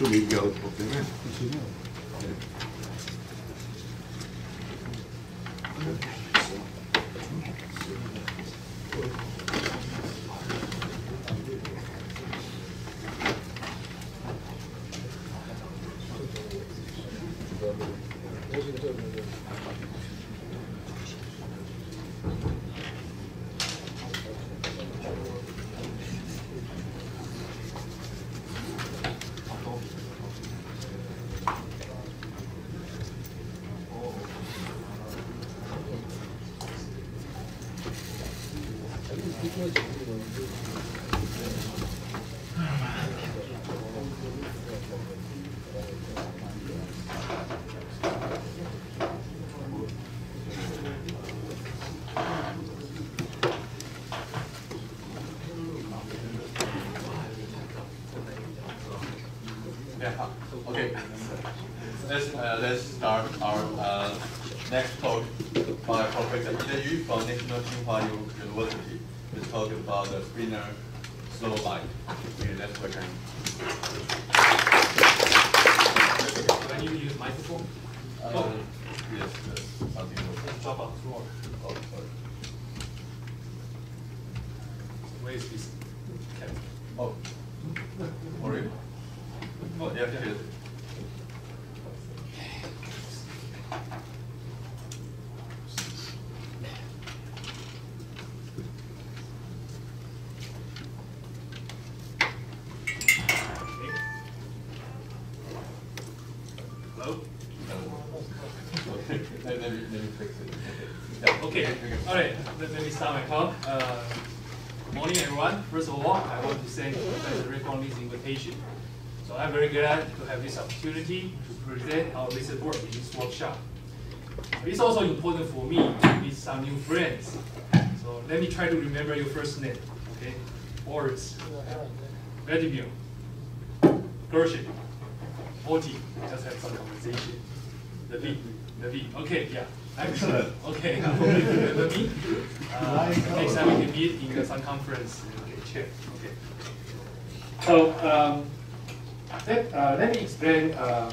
subirgli autoproprio. Hello? Okay, let me, fix it. Yeah. Okay, all right, let, let me start my talk. Uh, morning, everyone. First of all, I want to thank Professor Rick this invitation. So I'm very glad to have this opportunity to present our recent work in this workshop. It's also important for me to meet some new friends. So let me try to remember your first name, okay? Boris, Vladimir, Gershon, Morty, just have some conversation. David, David, okay, yeah. Excellent. Okay, I hope you remember me. Uh, next time we can meet in the Sun Conference. Okay, check. Okay. So, um, let, uh, let me explain um,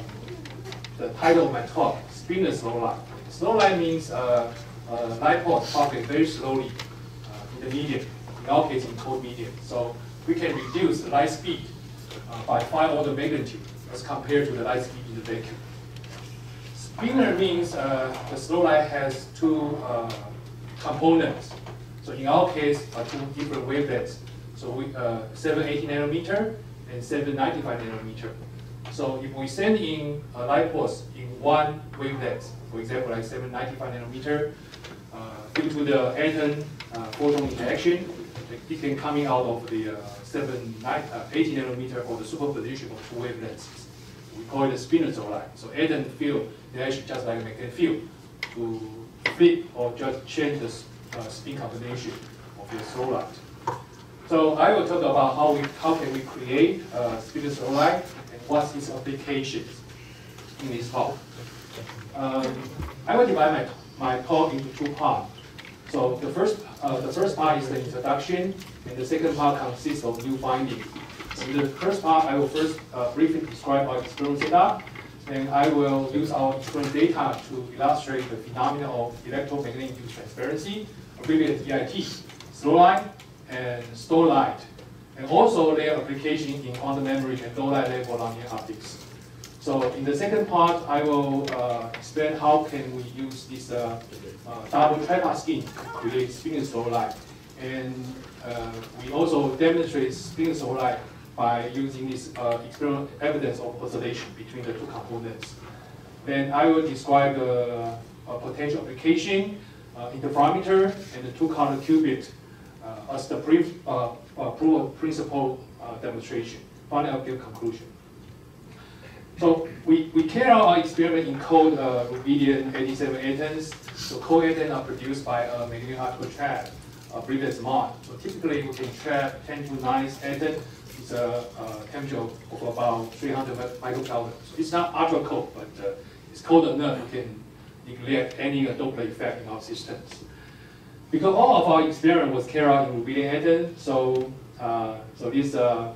the title of my talk, spinor slow light. Slow light means uh, uh, light pulse propagate very slowly uh, in the medium, in our case in cold medium. So we can reduce the light speed uh, by five order magnitude as compared to the light speed in the vacuum. Spinor means uh, the slow light has two uh, components. So in our case, uh, two different wavelengths. So we, uh, 780 nanometer and 795 nanometer. So if we send in a light pulse in one wavelength, for example, like 795 nanometer, uh, due to the atom uh, photon interaction, it can coming out of the uh, 780 nanometer or the superposition of two wavelengths. We call it a slow light. So atom field, they actually just like make magnetic field to flip or just change the uh, spin combination of your light. So I will talk about how we how can we create uh, slow light and what's its applications in this talk. Um, I will divide my, my talk into two parts. So the first uh, the first part is the introduction, and the second part consists of new findings. In the first part, I will first uh, briefly describe our experimental setup, and I will use our experimental data to illustrate the phenomena of electromagnetic induced transparency, abbreviated EIT, slow light, and store light, and also their application in quantum memory and low light level nonlinear optics. So in the second part, I will uh, explain how can we use this uh, uh, double tripod scheme to create spin slow light. And uh, we also demonstrate spin slow light by using this uh, experimental evidence of oscillation between the two components. Then I will describe the potential application, interferometer, and the two-color qubit as the brief proof of principle demonstration. Finally, I'll give conclusion. So we, we carry out our experiment in cold uh, rubidium 87 atoms. So cold atoms are produced by a magnetic optical trap, a previous mod. So typically we can trap 10 to 9 atoms It's a, a temperature of, about 300 microkelvin. So it's not ultra cold, but uh, it's cold enough you can neglect any uh, Doppler effect in our systems. Because all of our experiment was carried out in rubidium atom, so uh, so this uh,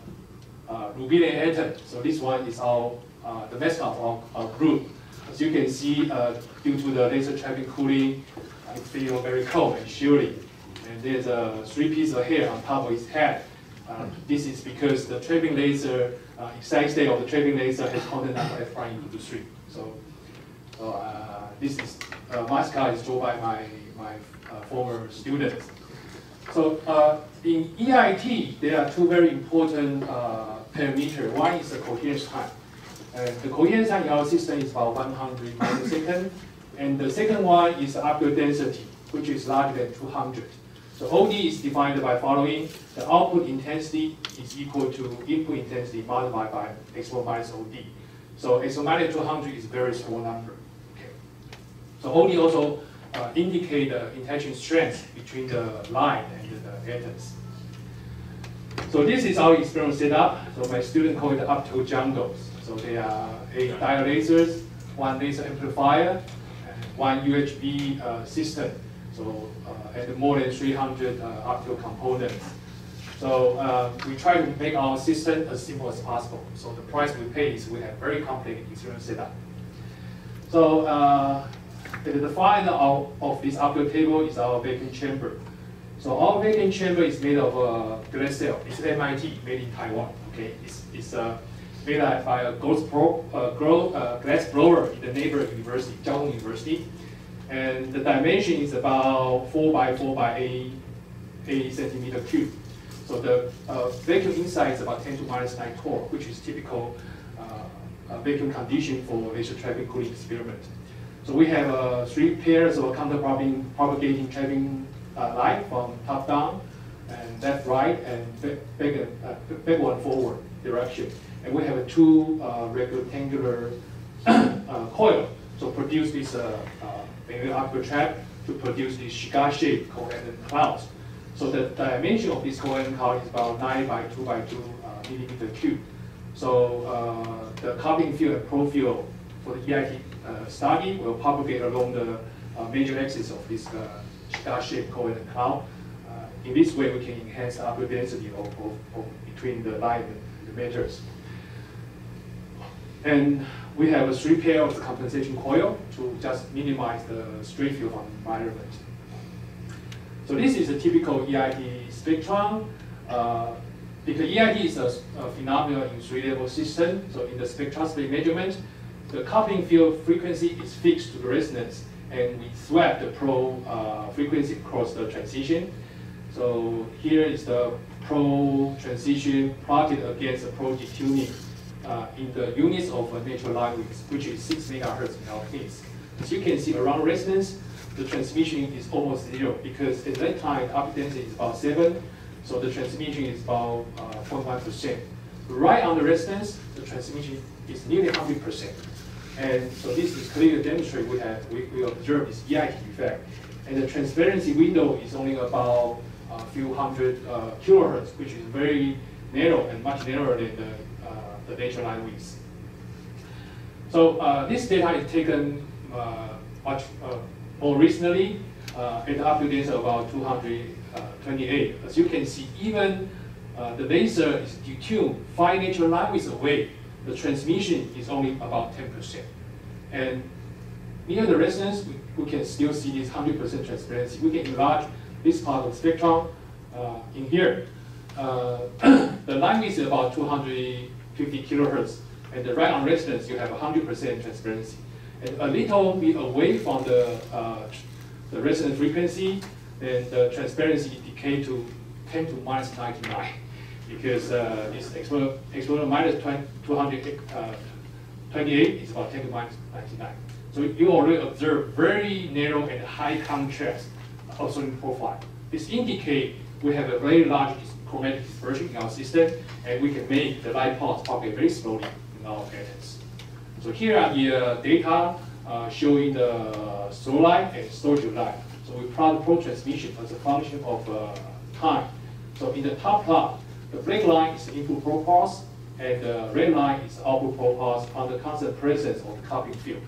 uh, rubidium atom, so this one is our uh, the mascot of our, group. As you can see, uh, due to the laser trapping cooling, I feel very cold and chilly. And there's a three pieces of hair on top of his head. Uh, this is because the trapping laser, uh, state of the trapping laser has quantum number f prime equal to three. So, uh, this is uh, mascot is drawn by my my uh, former students. So uh, in EIT, there are two very important parameters. One is the coherence time. And the time in our system is about 100 microsecond. And the second one is the upward density, which is larger than 200. So OD is defined by following. The output intensity is equal to input intensity multiplied by x1 minus OD. So x1 minus 200 is a very small number. Okay. So OD also uh, indicate the interaction strength between the line and the atoms. So this is our experiment setup. So my student called it opto jungles. So there are eight diode lasers, one laser amplifier, and one UHV uh, system. So uh, and more than 300 uh, optical components. So uh, we try to make our system as simple as possible. So the price we pay is we have very complicated experiment setup. So uh, the final of, of this optical table is our vacuum chamber. So our vacuum chamber is made of uh, glass cell. It's MIT, made in Taiwan. Okay, it's, it's uh, made by a glass, pro, uh, grow, uh, glass blower in the neighbor university, Chiao University. And the dimension is about 4 by 4 by 8, 8 centimeter cube. So the uh, vacuum inside is about 10 to minus 9 torr, which is typical uh, vacuum condition for laser trapping cooling experiment. So we have uh, three pairs of counter propagating trapping uh, line from top down and left right and back, back, uh, backward forward direction. And we have two uh, rectangular uh, coil to produce this uh, uh, optical trap to produce this cigar shape coherent clouds. So the dimension of this coherent cloud is about 9 by 2 by 2 uh, millimeter cube. So uh, the coupling field and probe field for the EIT uh, study will propagate along the uh, major axis of this star-shaped coherent cloud. in this way, we can enhance the upper density of, of, of between the line and the matters. And we have a three pair of the compensation coil to just minimize the stray field from environment. So this is a typical EIT spectrum. Uh, because EIT is a, a phenomenon in three-level system, so in the spectroscopy measurement, the coupling field frequency is fixed to the resonance, and we swap the probe uh, frequency across the transition. So here is the probe transition plotted against the probe detuning uh, in the units of a natural light which is 6 megahertz in our case. As you can see around resonance, the transmission is almost zero because at that time the upper density is about 7, so the transmission is about 0.1%. Uh, right on the resonance, the transmission is nearly 100%. And so this is clearly demonstrate we have we, we observe this EIT effect. And the transparency window is only about a few hundred uh, kilohertz, which is very narrow and much narrower than the, the natural line width. So uh, this data is taken uh, much uh, more recently uh, at the update of about 228. As you can see, even the laser is detuned five natural line widths away the transmission is only about 10%. And near the resonance, we, we can still see this 100% transparency. We can enlarge this part of the spectrum uh, in here. Uh, the line width is about 250 kilohertz, and the right on resonance, you have 100% transparency. And a little bit away from the, uh, the resonance frequency, then the transparency decay to 10 to minus 99 because uh, this exponent, exponent minus 20, 228 uh, is about 10 to minus 99. So you already observe very narrow and high contrast observing profile. This indicates we have a very large chromatic dispersion in our system, and we can make the light pulse propagate very slowly in our patterns. So here are the uh, data uh, showing the slow light and storage light. So we plot the transmission as a function of uh, time. So in the top plot, The black line is input probe pulse, and the red line is output probe pulse under constant presence of the coupling field.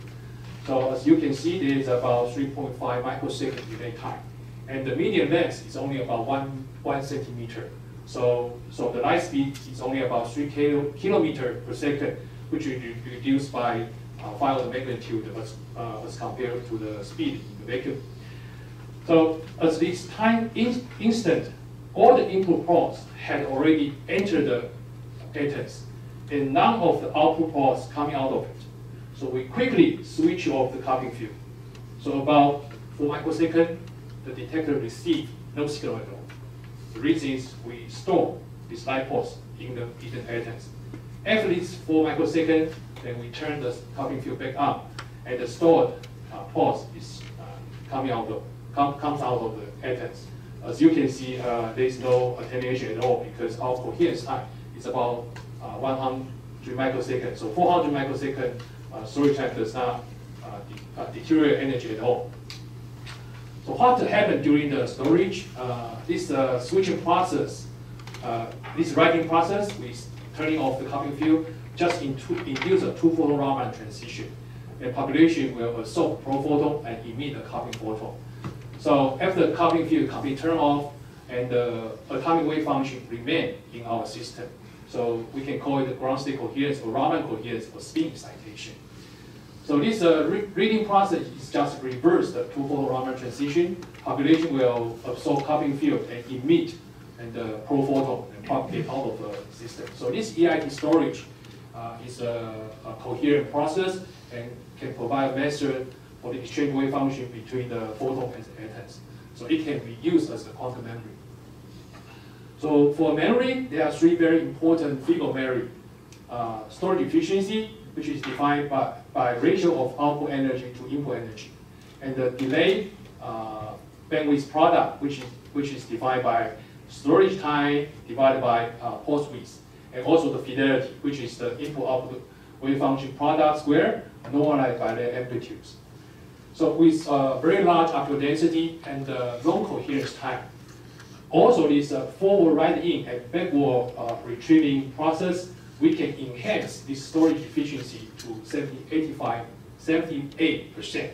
So as you can see, there is about 3.5 microsecond delay time. And the median length is only about one, one centimeter. So, so the light speed is only about three kilo, kilometer per second, which is reduced by uh, five of the magnitude as, uh, as compared to the speed in the vacuum. So as this time in, instant, all the input ports had already entered the atoms, and none of the output ports coming out of it. So we quickly switch off the coupling field. So about four microseconds, the detector received no signal at all. The reason is we store this light pulse in the hidden atoms. After this four microseconds, then we turn the coupling field back on, and the stored uh, pulse is uh, coming out of com comes out of the atoms. As you can see, uh, there is no attenuation at all because our coherence time is about uh, 100 microseconds. So 400 microseconds uh, storage time does not uh, uh, deteriorate energy at all. So what happened during the storage? Uh, this uh, switching process, uh, this writing process with turning off the coupling field just induce a two-photon Raman transition. And population will absorb prophoton and emit a coupling photon. So after the coupling field completely turned off and the atomic wave function remain in our system. So we can call it the ground state coherence or Raman coherence or spin excitation. So this uh, re reading process is just reverse the two-photon transition. Population will absorb coupling field and emit and the uh, prophoton and propagate out of the system. So this EIT storage uh, is a, a, coherent process and can provide a method for the exchange wave function between the photon and the atoms. So it can be used as a quantum memory. So for memory, there are three very important figure memory. Uh, storage efficiency, which is defined by, by ratio of output energy to input energy. And the delay uh, bandwidth product, which is, which is defined by storage time divided by uh, width. And also the fidelity, which is the input-output wave function product square normalized by the amplitudes. So with uh, very large output density and uh, long coherence time, also this uh, forward write-in and backward uh, retrieving process we can enhance this storage efficiency to 70, 85, 78%.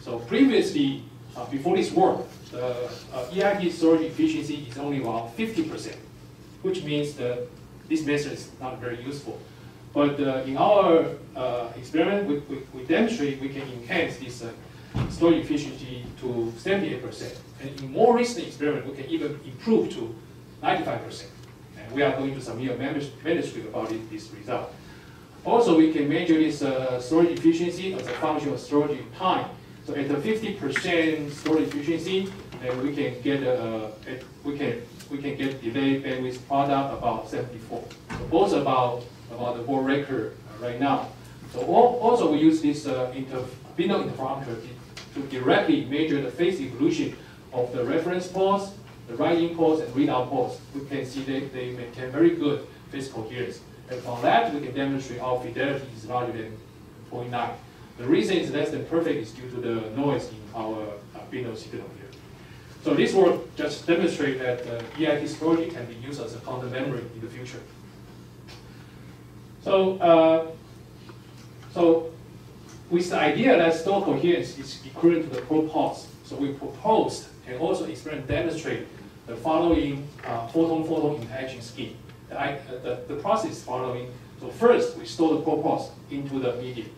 So previously, uh, before this work, the uh, EIT storage efficiency is only about 50%, which means that this method is not very useful. But uh, in our uh, experiment, we, we, we, demonstrate we can enhance this uh, storage efficiency to 78%. And in more recent experiment, we can even improve to 95% we are going to submit a manuscript about it, this result. Also, we can measure this uh, storage efficiency as a function of storage time. So at the 50% storage efficiency, then we can get uh, we can we can get delay bandwidth product about 74. So both about about the world record uh, right now. So also we use this uh, inter interferometer to directly measure the phase evolution of the reference pulse the write-in and readout we can see they, they maintain very good phase coherence. And from that, we can demonstrate our fidelity is larger than 0.9. The reason it's less than perfect is due to the noise in our uh, binaural signal here. So this work just demonstrates that uh, EIT storage can be used as a quantum memory in the future. So, uh, so with the idea that store coherence is equivalent to the probe pulse, so we proposed and also experiment demonstrate the following photon-photon uh, interaction scheme. The, uh, the, the process following, so first we store the propulse into the medium.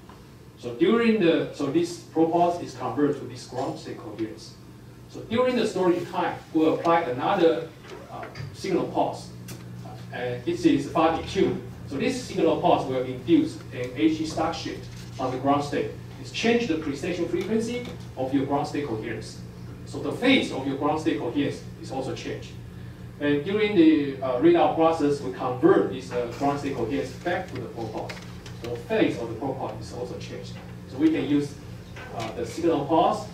So during the, so this propulse is converted to this ground state coherence. So during the storage time, we'll apply another uh, signal pulse. Uh, and this is far detuned. So this signal pulse will induce an AC Stark shift on the ground state. It's change the precession frequency of your ground state coherence. So the phase of your ground state coherence is also changed. And during the uh, readout process, we convert this uh, ground state coherence back to the pulse. So the phase of the pulse is also changed. So we can use uh, the signal pulse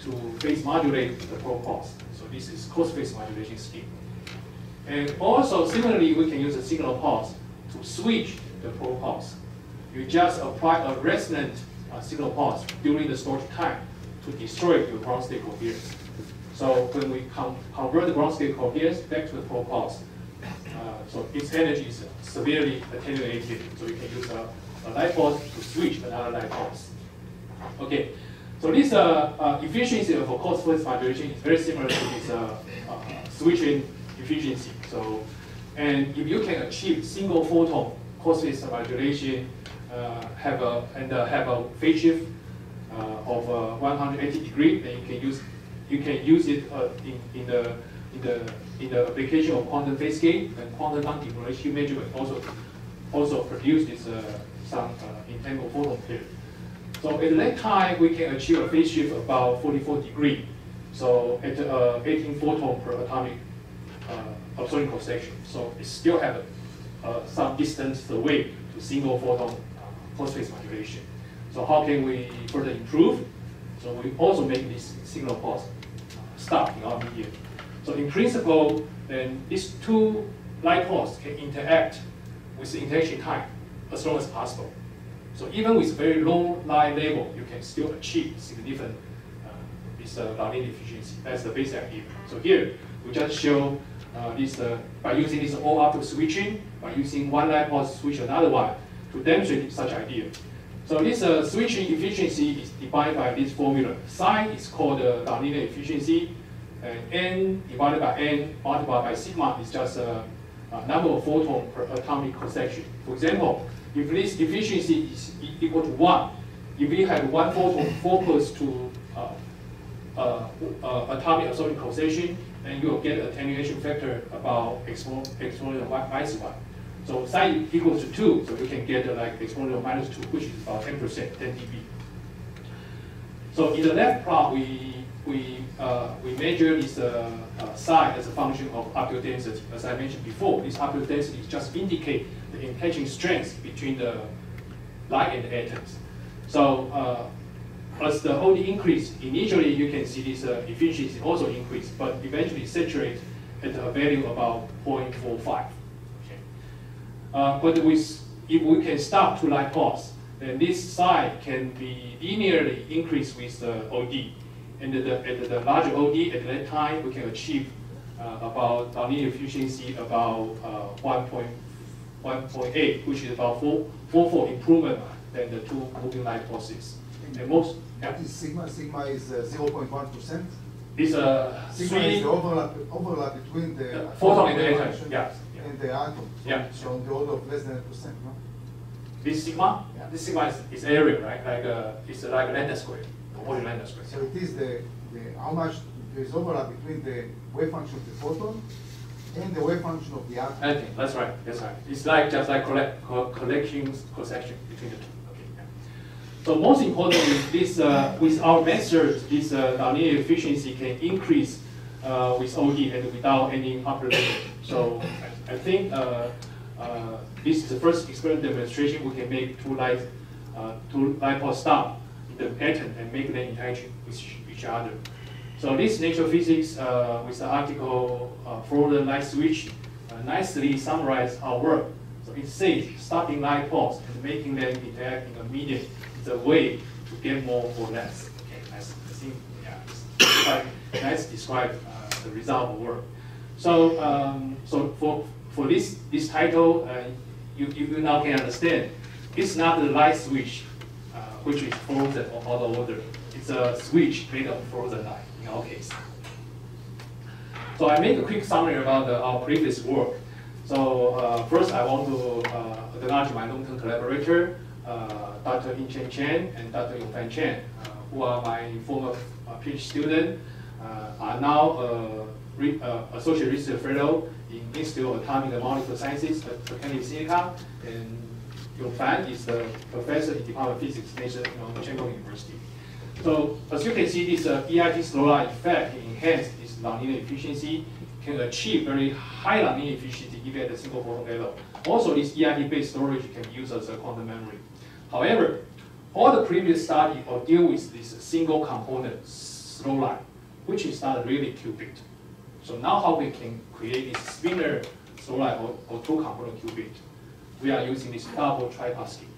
to phase modulate the pulse. So this is cross-phase modulation scheme. And also, similarly, we can use the signal pulse to switch the pulse. You just apply a resonant signal pulse during the storage time to destroy your ground state coherence. So when we convert the ground state coherence back to the pulse, uh, So its energy is severely attenuated, so you can use a, a light pulse to switch another light pulse. Okay, so this uh, uh, efficiency of a cross phase modulation is very similar to this uh, uh, switching efficiency. So, and if you can achieve single photon cross phase modulation, have a and uh, have a phase shift uh, of uh, 180 degree, then you can use you can use it uh, in, in the in the in the application of quantum phase gate and quantum non-demolition measurement also also produce this uh, some uh, entangled photon pair. So at that time, we can achieve a phase shift about 44 degree. So at uh, 18 photon per atomic uh, absorbing cross section. So it still have uh, some distance away to single photon uh, cross phase modulation. So how can we further improve? So we also make this signal pulse stop in our medium. So in principle, then these two light pulses can interact with the interaction time as long as possible. So even with very low light level, you can still achieve significant uh, this uh, nonlinear efficiency. That's the basic idea. So here, we just show uh, this uh, by using this all output switching, by using one light pulse switch another one to demonstrate such idea. So this uh, switching efficiency is defined by this formula. Psi is called the nonlinear efficiency, and n divided by n multiplied by sigma is just a, a number of photon per atomic cross section. For example, if this efficiency is equal to one, if we have one photon focused to uh, uh, uh, atomic absorbing causation, then you will get attenuation factor about expo- exponential mi- minus one. So psi equals to two, so you can get uh, like exponential minus two, which is about ten percent, ten dB. So in the left plot, we we uh, we measure this uh, uh, psi as a function of optical density. As I mentioned before, this optical density just indicate the interaction strength between the light and the atoms. So uh, as the OD increase, initially you can see this uh, efficiency also increase, but eventually saturate at a value about 0.45. Uh, but with, if we can stop to light pulse, then this side can be linearly increased with the OD. And the, at the larger OD, at that time, we can achieve uh, about nonlinear efficiency about uh, 1.8, which is about 4, 4 fold improvement than the two moving light pulses. And most, yeah, What is sigma? Sigma is uh, zero point one percent. it's a Sigma is three, the overlap, overlap between the. Photon and the function yeah, And the atom. So Yeah. It's on the order of less than a percent, no? this sigma, Yeah. this sigma is, is area, right? Like, uh, it's like a lambda square, proportion lambda So square. it is the, the, how much there is overlap between the wave function of the photon and the wave function of the atom. Think, that's right, that's right. It's like, just like collect, co- collections, cross-section between the two. Okay, yeah. So most importantly, this, uh, with our method, this uh, nonlinear efficiency can increase uh, with OD and without any operation. So I, I think uh, uh, this is the first experimental demonstration we can make two light, uh, two light pulse stop in the atom and make them interact with each- other. So this nature physics with the article for the light switch nicely summarize our work. So it says stopping light pulse and making them interact in a medium is a way to get more for less. Okay. I think yeah, nice describe uh, the result of work. So um, so for for this this title, uh, you you now can understand. It's not the light switch, uh, which is frozen or out of order. It's a switch made of frozen light in our case. So I make a quick summary about the, our previous work. So uh, first, I want to uh, acknowledge my long-term collaborator, uh, Dr. Ying-Cheng Chen and Dr. Yongfan Chen, who are my former PhD student, are now uh, re- uh, associate research fellow in Institute of Atomic and Molecular Sciences at Academia Sinica, and Yongfan is the professor in Department of Physics, National Cheng Kung University. So as you can see, this uh, EIT slow effect can enhance this nonlinear efficiency, can achieve very high nonlinear efficiency even at the single photon level. Also, this EIT-based storage can be used as a quantum memory. However, all the previous study will deal with this single component slow line, which is not really qubit. So now how we can create this spinor line or, or two component qubit? We are using this double tripod scheme.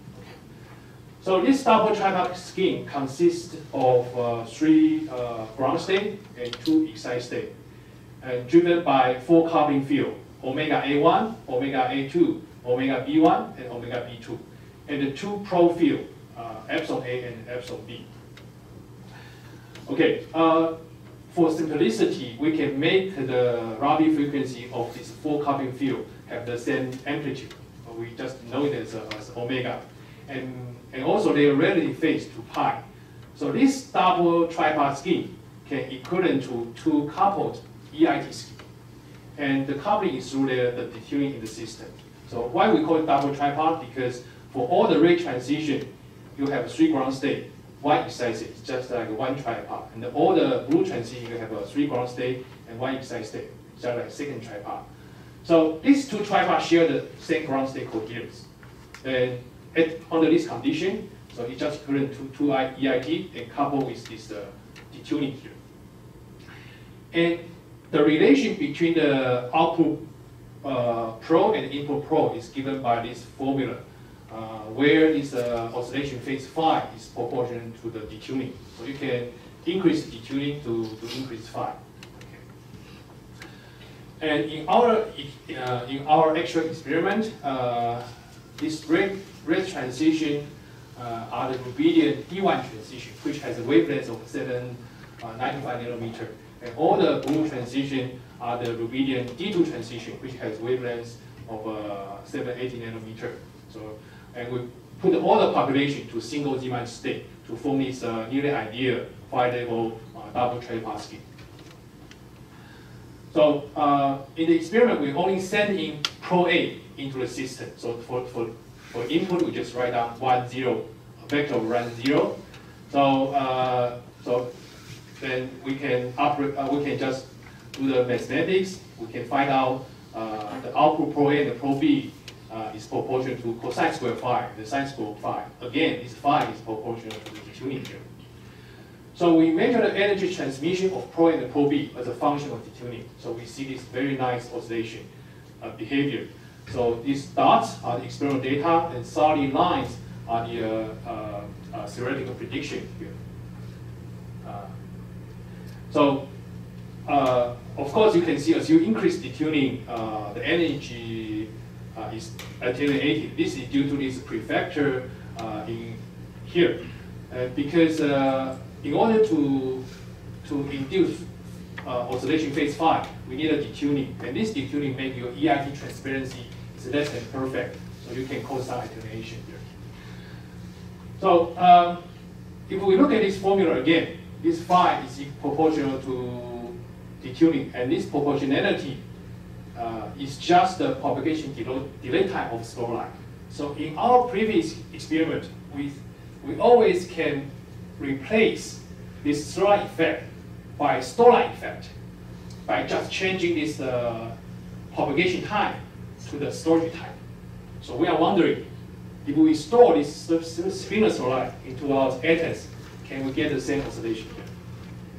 So this double tripod scheme consists of uh, three uh, ground state and two excite state, and driven by four coupling field omega A1, omega A2, omega B1, and omega B2, and the two probe field, uh, epsilon A and epsilon B. Okay, uh, for simplicity, we can make the Rabi frequency of this four coupling field have the same amplitude. We just know it as, uh, as omega. And, and also they are relative phase to pi. So this double tripod scheme can equivalent to two coupled EIT scheme. And the coupling is through the, the detuning in the system. So why we call it double tripod? Because for all the rate transition, you have three ground state one excited state, just like one tripod. And all the blue transition, you have a three ground state and one excited state, just like second tripod. So these two tripods share the same ground state coherence. And at, under this condition, so it just equivalent to two EIT and coupled with this uh, detuning here. And the relation between the output uh, probe and input probe is given by this formula uh, where this uh, oscillation phase phi is proportional to the detuning. So you can increase detuning to, to increase phi. And in our uh, in our actual experiment, uh, this red red transition uh, are the rubidium D1 transition, which has a wavelength of 795 uh, nanometer, and all the blue transition are the rubidium D2 transition, which has wavelengths of 780 nanometer. So and we put all the population to single Zeeman state to form this uh, nearly ideal five-level uh, double tripod scheme. So uh, in the experiment, we only send in Probe A into the system. So for, for, for input, we just write down one zero, a vector of rank zero. So uh, so then we can operate, uh, we can just do the mathematics. We can find out uh, the output Probe A and the Probe B uh, is proportional to cosine square phi, the sine square phi. Again, this phi is proportional to the detuning here. So we measure the energy transmission of probe and probe B as a function of detuning. So we see this very nice oscillation uh, behavior. So these dots are the experimental data, and solid lines are the uh, uh, uh theoretical prediction here. Uh, so of course, you can see as you increase the detuning, the energy is attenuated. This is due to this prefactor uh, in here. Uh, because in order to, to induce oscillation phase phi, we need a detuning. And this detuning makes your EIT transparency is less than perfect. So you can cause some attenuation here. So um, if we look at this formula again, this phi is proportional to detuning, and this proportionality uh, is just the propagation delay, delay time of slow line. So in our previous experiment, we, we always can replace this slow line effect by stall line effect by just changing this uh, propagation time to the storage time. So we are wondering, if we store this slow line into our atoms, can we get the same oscillation here?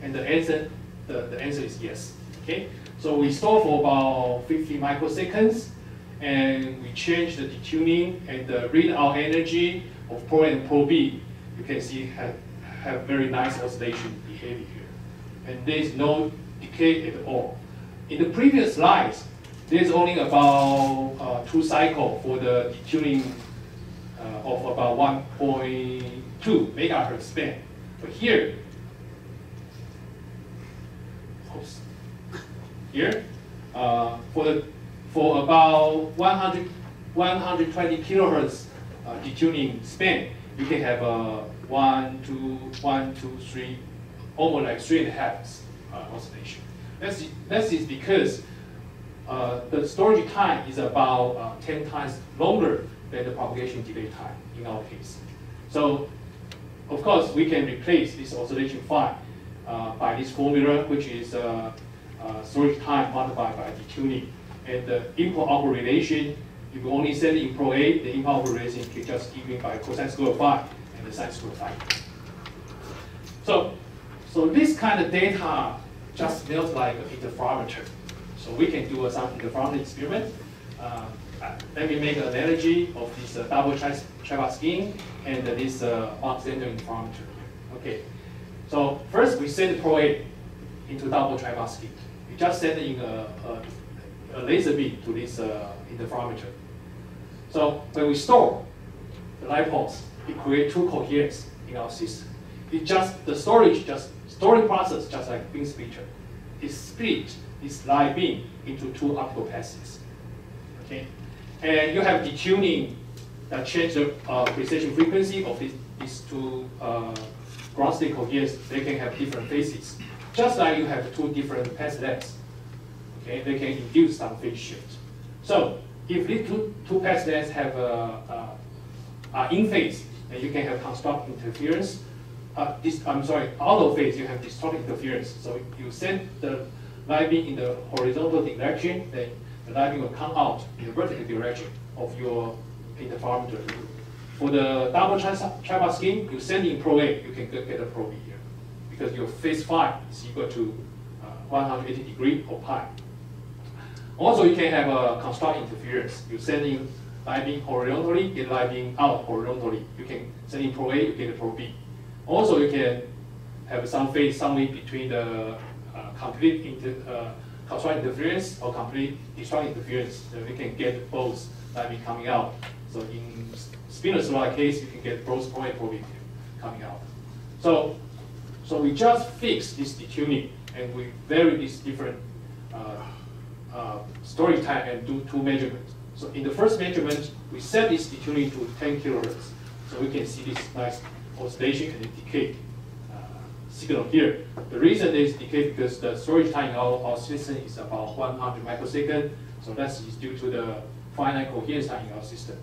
And the answer, the, the answer is yes. Okay, so we store for about 50 microseconds, and we change the detuning and the read out energy of Probe and Probe B. You can see have, have very nice oscillation behavior here. And there is no decay at all. In the previous slides, there's only about uh, two cycle for the detuning uh, of about 1.2 megahertz span. But here, here. Uh, for, the, for about 100, 120 kilohertz uh, detuning span, you can have a one, two, one, two, three, almost like three and a half uh, oscillation. That's, that is because uh, the storage time is about uh, 10 times longer than the propagation delay time in our case. So, of course, we can replace this oscillation phi uh, by this formula, which is uh, storage time multiplied by detuning. And the input-output relation, if you only send in Probe A, the input-output relation can just given by cosine square phi and the sine square phi. So, so this kind of data just feels like an interferometer. So we can do some interferometer experiment. Uh, let me make an analogy of this uh, double tri tripod scheme and uh, this uh, center interferometer. Okay, so first we send Probe A into double tripod scheme just send in a, a, a laser beam to this uh, interferometer. So when we store the light pulse, it creates two coherence in our system. It just the storage just storing process just like beam splitter. It split this light beam into two optical passes. Okay, and you have detuning that change the uh, precision frequency of these, these two uh, ground coherence. They can have different phases, just like you have two different path lengths. Okay, they can induce some phase shift. So if these two, two path lengths have a, a, in phase, then you can have construct interference. Uh, this, I'm sorry, out of phase, you have distorted interference. So you send the light beam in the horizontal direction, then the light beam will come out in the vertical direction of your interferometer. For the double tripod scheme, you send in Probe A, you can get, get a Probe B here. Because your phase phi is equal to uh, 180 degree or pi. Also, you can have a construct interference. You send in light beam horizontally, get light beam out horizontally. You can send in Probe A, you get Probe B. Also, you can have some phase somewhere between the uh, complete inter, uh, construct interference or complete destruct interference. So we can get both light beam coming out. So in spinous rod case, you can get both Probe A, Probe B coming out. So, so we just fix this detuning and we vary these different uh, uh, storage time and do two measurements. So in the first measurement, we set this detuning to 10 kilohertz. So we can see this nice oscillation and decay uh, signal here. The reason is decay because the storage time in our, our system is about 100 microseconds. So that's due to the finite coherence time in our system.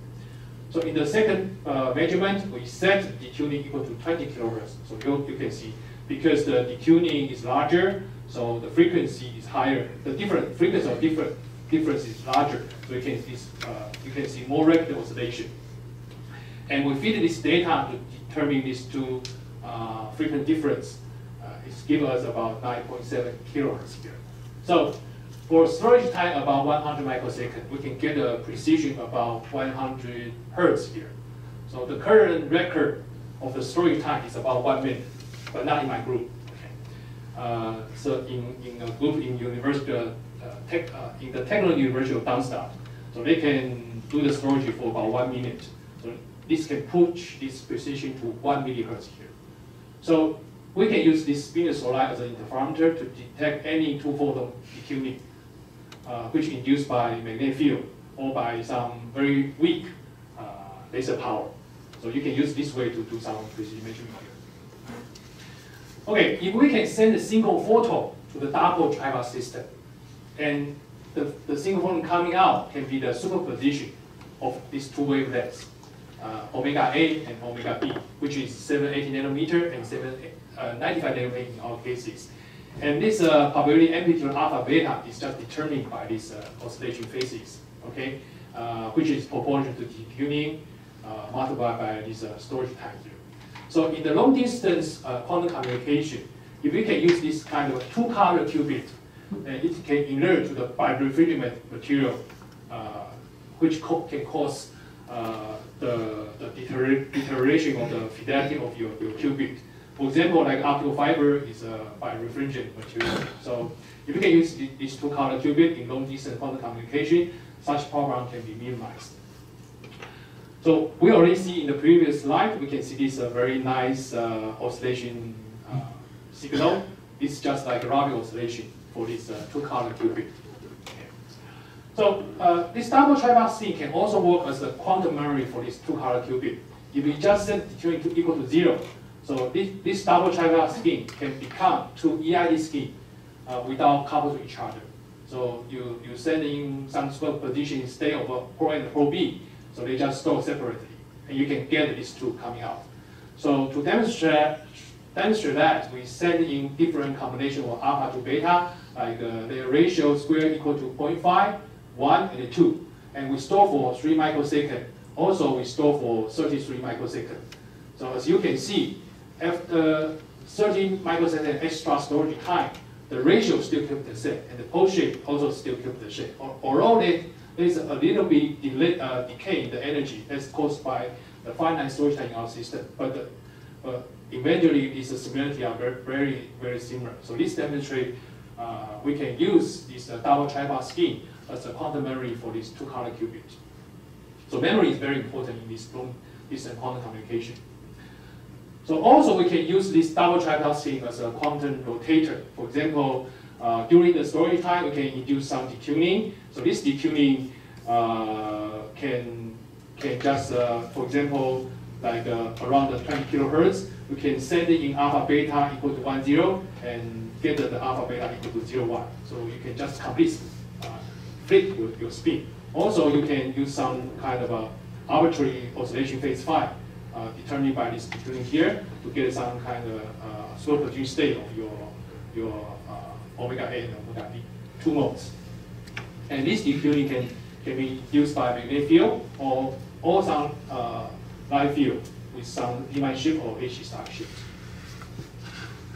So in the second uh, measurement, we set detuning equal to 20 kilohertz. So you, you can see because the detuning is larger, so the frequency is higher. The different frequency of different difference is larger. So you can see uh, you can see more rapid oscillation. And we feed this data to determine these two uh, frequency difference. Uh, it's given us about 9.7 kilohertz here. So for storage time about 100 microseconds, we can get a precision about 100 hertz here. So the current record of the storage time is about one minute, but not in my group. Uh, so in, in a group in university, uh, tech, uh, in the technical university of Darmstadt, so they can do the storage for about one minute. So this can push this precision to one millihertz here. So we can use this spinning solite as an interferometer to detect any two-photon detuning, uh, which induced by magnetic field or by some very weak uh, laser power. So you can use this way to do some precision measurement. Okay, if we can send a single photon to the double tripod system, and the, the single photon coming out can be the superposition of these two wavelengths, uh, omega A and omega B, which is 780 nanometer and 795 uh, nanometer in all cases. And this uh, probability amplitude alpha beta is just determined by these uh, oscillation phases, okay, uh, which is proportional to detuning uh, multiplied by this storage time. So in the long distance uh, quantum communication, if we can use this kind of two color qubit, uh, it can inert to the birefringent material, uh, which co can cause uh, the, the deterioration of the fidelity of your, your qubit. For example, like optical fiber is a birefringent material. So if you can use these two color qubit in long distance quantum communication, such problem can be minimized. So we already see in the previous slide, we can see this uh, very nice uh, oscillation uh, signal. It's just like Rabi oscillation for this uh, two-color qubit. So uh, this double tripod C can also work as a quantum memory for this two-color qubit. If we just set the tuning to equal to zero, so this, this double tripod scheme can become two EIT scheme uh, without coupled to each other. So you, you send in some superposition instead of a Probe A and Probe B, so they just store separately, and you can get these two coming out. So to demonstrate, demonstrate that, we send in different combination of alpha to beta, like uh, the ratio square equal to 0.5, 1, and 2. And we store for 3 microseconds. Also, we store for 33 microseconds. So as you can see, after 30 microseconds extra storage time, the ratio still kept the same, and the pole shape also still kept the same. Although they there's a little bit delay, uh, decay in the energy that's caused by the finite storage in our system, but the, uh, eventually these similarity are very, very, very similar. So this demonstrates uh, we can use this uh, double tripod scheme as a quantum memory for these two color qubits. So memory is very important in this long distance quantum communication. So also we can use this double tripod scheme as a quantum rotator. For example, uh, during the storage time, we can induce some detuning. So this detuning uh, can can just, uh, for example, like uh, around the 20 kilohertz, we can send it in alpha beta equal to 1, 0, and get the alpha beta equal to 0, 1. So you can just complete, uh, flip your, your spin. Also, you can use some kind of a arbitrary oscillation phase phi, uh, determined by this detuning here, to get some kind of uh, superposition state of your, your omega A and omega B, two modes. And this detuning can, can be used by magnetic field or, or some uh, light field with some Raman shift or AC Stark shift.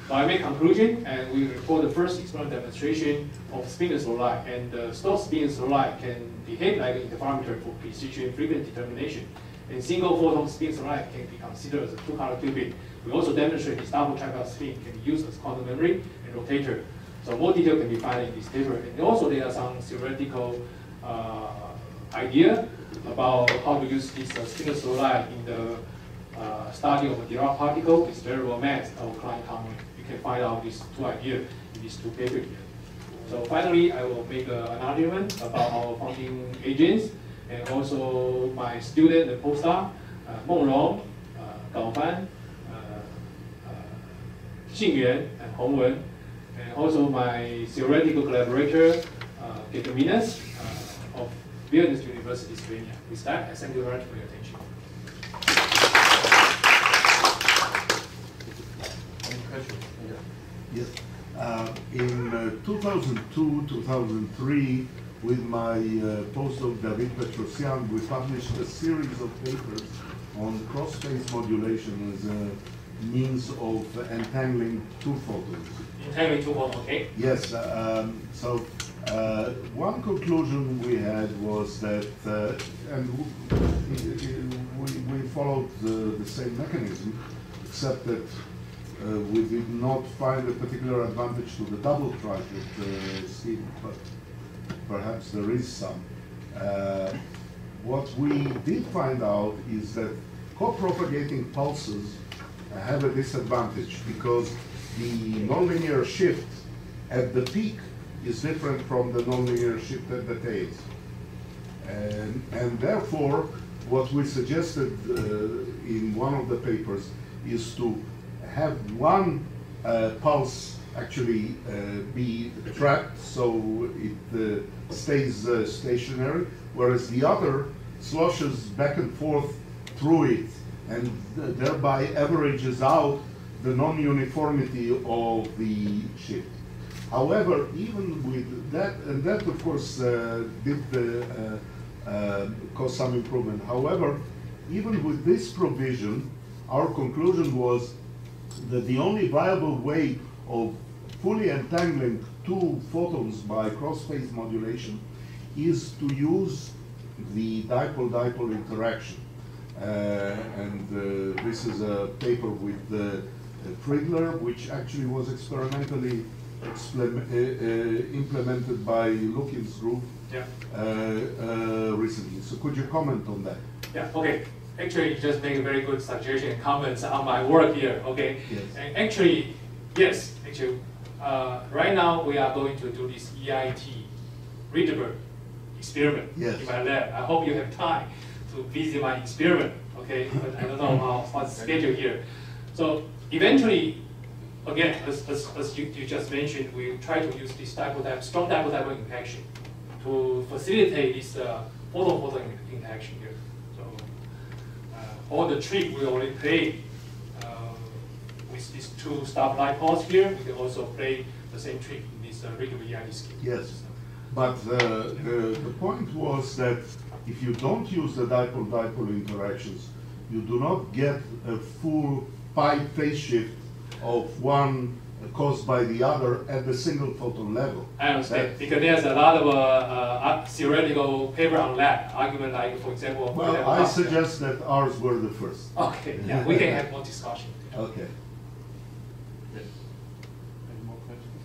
I make conclusion, and we report the first experimental demonstration of spinor slow light, and the stored spinor slow light can behave like an interferometer for precision frequency determination. And single photon spinor slow light can be considered as a two-color qubit. We also demonstrate this double tripod spin can be used as quantum memory and rotator. So more detail can be found in this paper. And also there are some theoretical uh, idea about how to use this uh, light in the uh, study of a Dirac particle with variable mass or Klein-Common. You can find out these two ideas in these two papers here. So finally, I will make uh, an argument about our founding agents and also my student and postdoc, uh, Meng Rong, uh, Gao Fan, uh, uh, Xing Yuan, and Hong Wen, also my theoretical collaborator, uh, Minas uh, of Vilnius University, Slovenia. With that, I thank you very much for your attention. Any questions? Yes. Uh, in uh, 2002, 2003, with my uh, postdoc David Petrosyan, we published a series of papers on cross-phase modulation as a means of entangling two photons. Entangling two photons, okay? Yes, uh, um, so uh, one conclusion we had was that, uh, and we, we followed the, the same mechanism, except that uh, we did not find a particular advantage to the double tripod uh, scheme, but perhaps there is some. Uh, what we did find out is that co-propagating pulses have a disadvantage because the nonlinear shift at the peak is different from the nonlinear shift at the tails. And, and therefore, what we suggested uh, in one of the papers is to have one uh, pulse actually uh, be trapped so it uh, stays uh, stationary, whereas the other sloshes back and forth through it and th- thereby averages out the non-uniformity of the shift. However, even with that, and that of course uh, did uh, uh, cause some improvement. However, even with this provision, our conclusion was that the only viable way of fully entangling two photons by cross-phase modulation is to use the dipole-dipole interaction. Uh, and uh, this is a paper with uh, Friedler, which actually was experimentally uh, uh, implemented by Lukin's group Yeah. uh, uh, recently. So could you comment on that? Yeah, okay. Actually, you just make a very good suggestion and comments on my work here, okay? Yes. And actually, yes, actually, uh, right now we are going to do this EIT Rydberg experiment Yes. in my lab. I hope you have time to visit my experiment, okay? But I don't know how, what's the schedule here. So eventually, again, as, as, as you, you just mentioned, we try to use this dipole strong dipole type interaction to facilitate this uh, photon-photon interaction here. So uh, all the trick we already played uh, with these two stop light poles here, we can also play the same trick in this uh, Rydberg EIT scheme. Yes. But uh, the, the point was that if you don't use the dipole-dipole interactions, you do not get a full pi phase shift of one caused by the other at the single photon level. I understand, that, because there's a lot of uh, uh, theoretical paper on that argument, like for example. Well, I suggest that ours were the first. Okay, yeah, we can have more discussion. Yeah. Okay. Any more questions?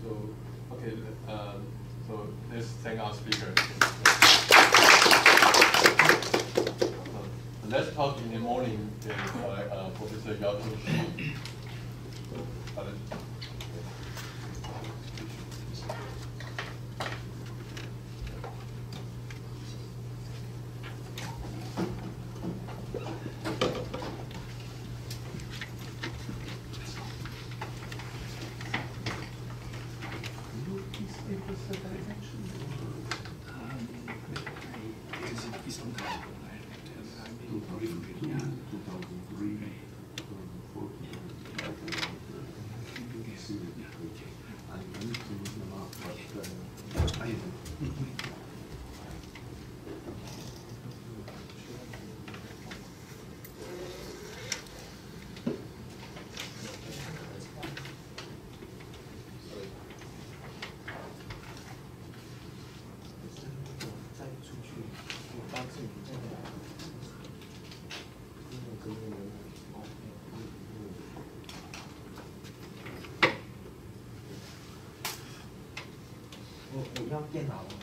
So, okay, um, so let's thank our speaker. Uh, let's talk in the morning with uh, uh, Professor Yao. Do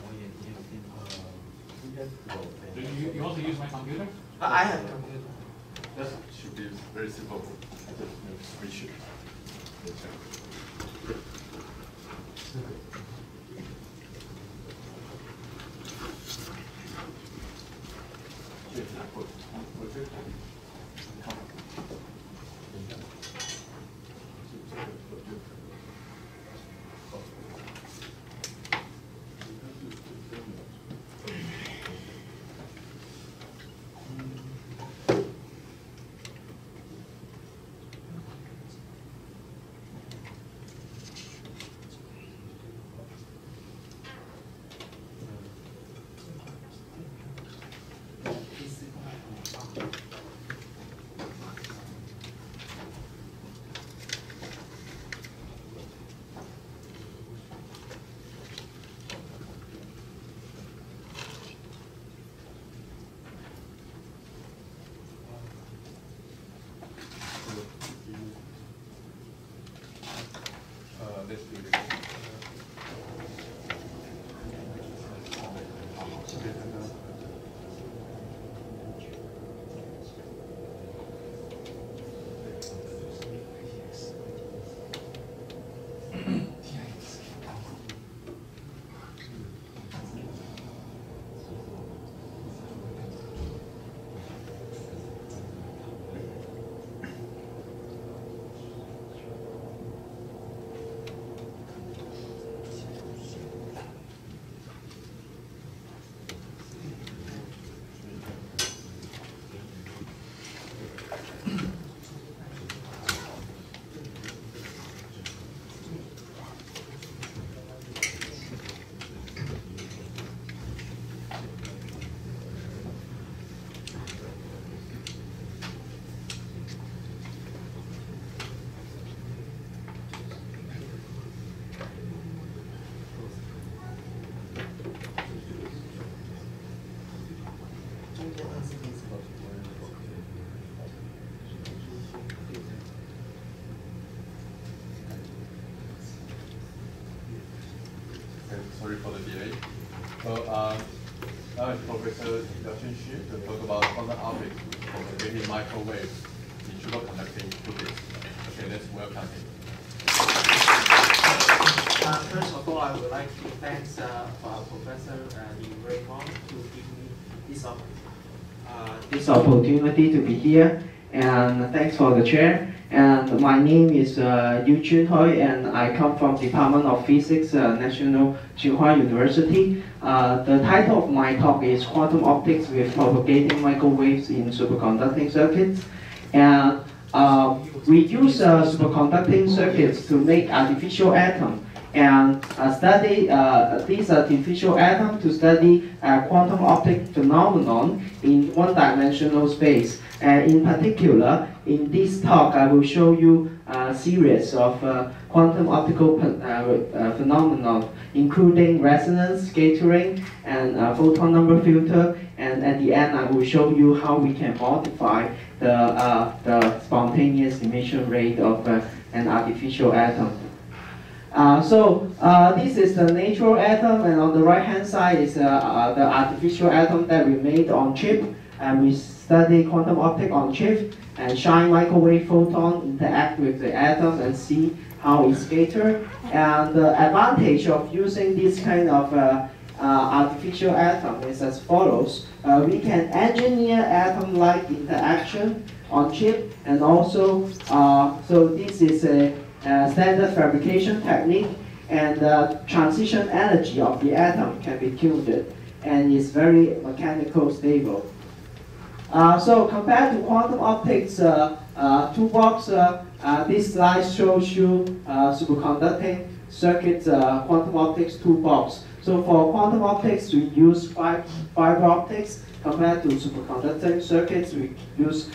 opportunity to be here. And thanks for the chair. And my name is uh, Io-Chun Hoi, and I come from Department of Physics, uh, National Tsinghua University. Uh, the title of my talk is Quantum Optics with Propagating Microwaves in Superconducting Circuits. And uh, we use uh, superconducting circuits to make artificial atom and uh, study uh, these artificial atom to study uh, quantum optic phenomenon in one-dimensional space. And in particular, in this talk, I will show you a series of quantum optical ph- phenomenon, including resonance, scattering, and photon number filter. And at the end, I will show you how we can modify the, uh, the spontaneous emission rate of uh, an artificial atom. Uh, so uh, this is the natural atom, and on the right hand side is uh, uh, the artificial atom that we made on chip, and we study quantum optics on chip, and shine microwave photon interact with the atom and see how it scatter. And the advantage of using this kind of uh, uh, artificial atom is as follows. We can engineer atom-like interaction on chip, and also, so this is a standard fabrication technique, and the transition energy of the atom can be tuned and is very mechanical stable. Uh, so compared to quantum optics uh, uh, toolbox, uh, uh, this slide shows you superconducting circuit quantum optics toolbox. So for quantum optics, we use fiber optics. Compared to superconducting circuits, we use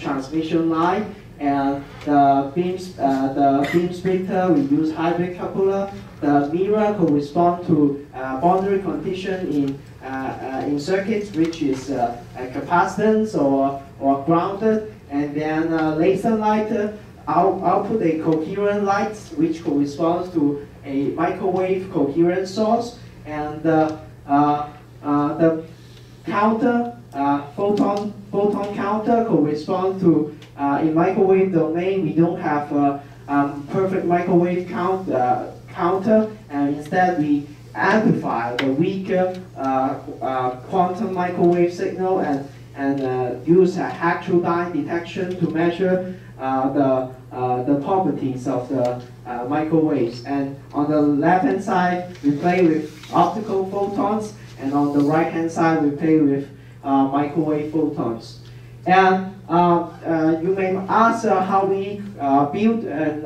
transmission line and the beam, uh, the beam splitter, we use hybrid coupler. The mirror correspond to uh, boundary condition in, uh, uh in circuits, which is uh, a capacitance or, or grounded. And then uh, laser light out, output a coherent light, which corresponds to a microwave coherent source. And the counter, photon, photon counter corresponds to uh, in microwave domain, we don't have a um, perfect microwave count, uh, counter, and instead we amplify the weaker uh, uh quantum microwave signal and, and uh, use a heterodyne detection to measure uh, the, the properties of the microwaves. And on the left-hand side, we play with optical photons, and on the right-hand side, we play with microwave photons. And Uh, uh, you may ask uh, how we uh, build an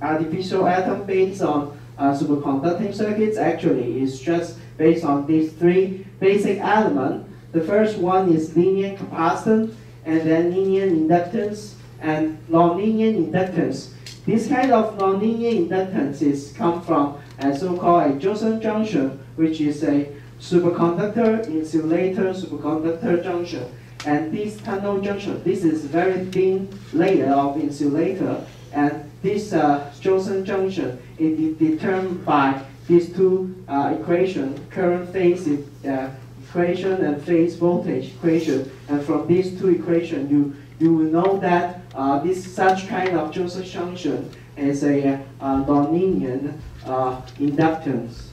artificial atom based on superconducting circuits. Actually, it's just based on these three basic elements. The first one is linear capacitance, and then linear inductance, and nonlinear inductance. This kind of nonlinear inductance is come from a so-called a Josephson junction, which is a superconductor insulator superconductor junction. And this tunnel junction, this is very thin layer of insulator, and this uh, Josephson junction is determined by these two uh, equations, current phase uh, equation and phase voltage equation. And from these two equations, you, you will know that uh, this such kind of Josephson junction is a uh, nonlinear uh, inductance.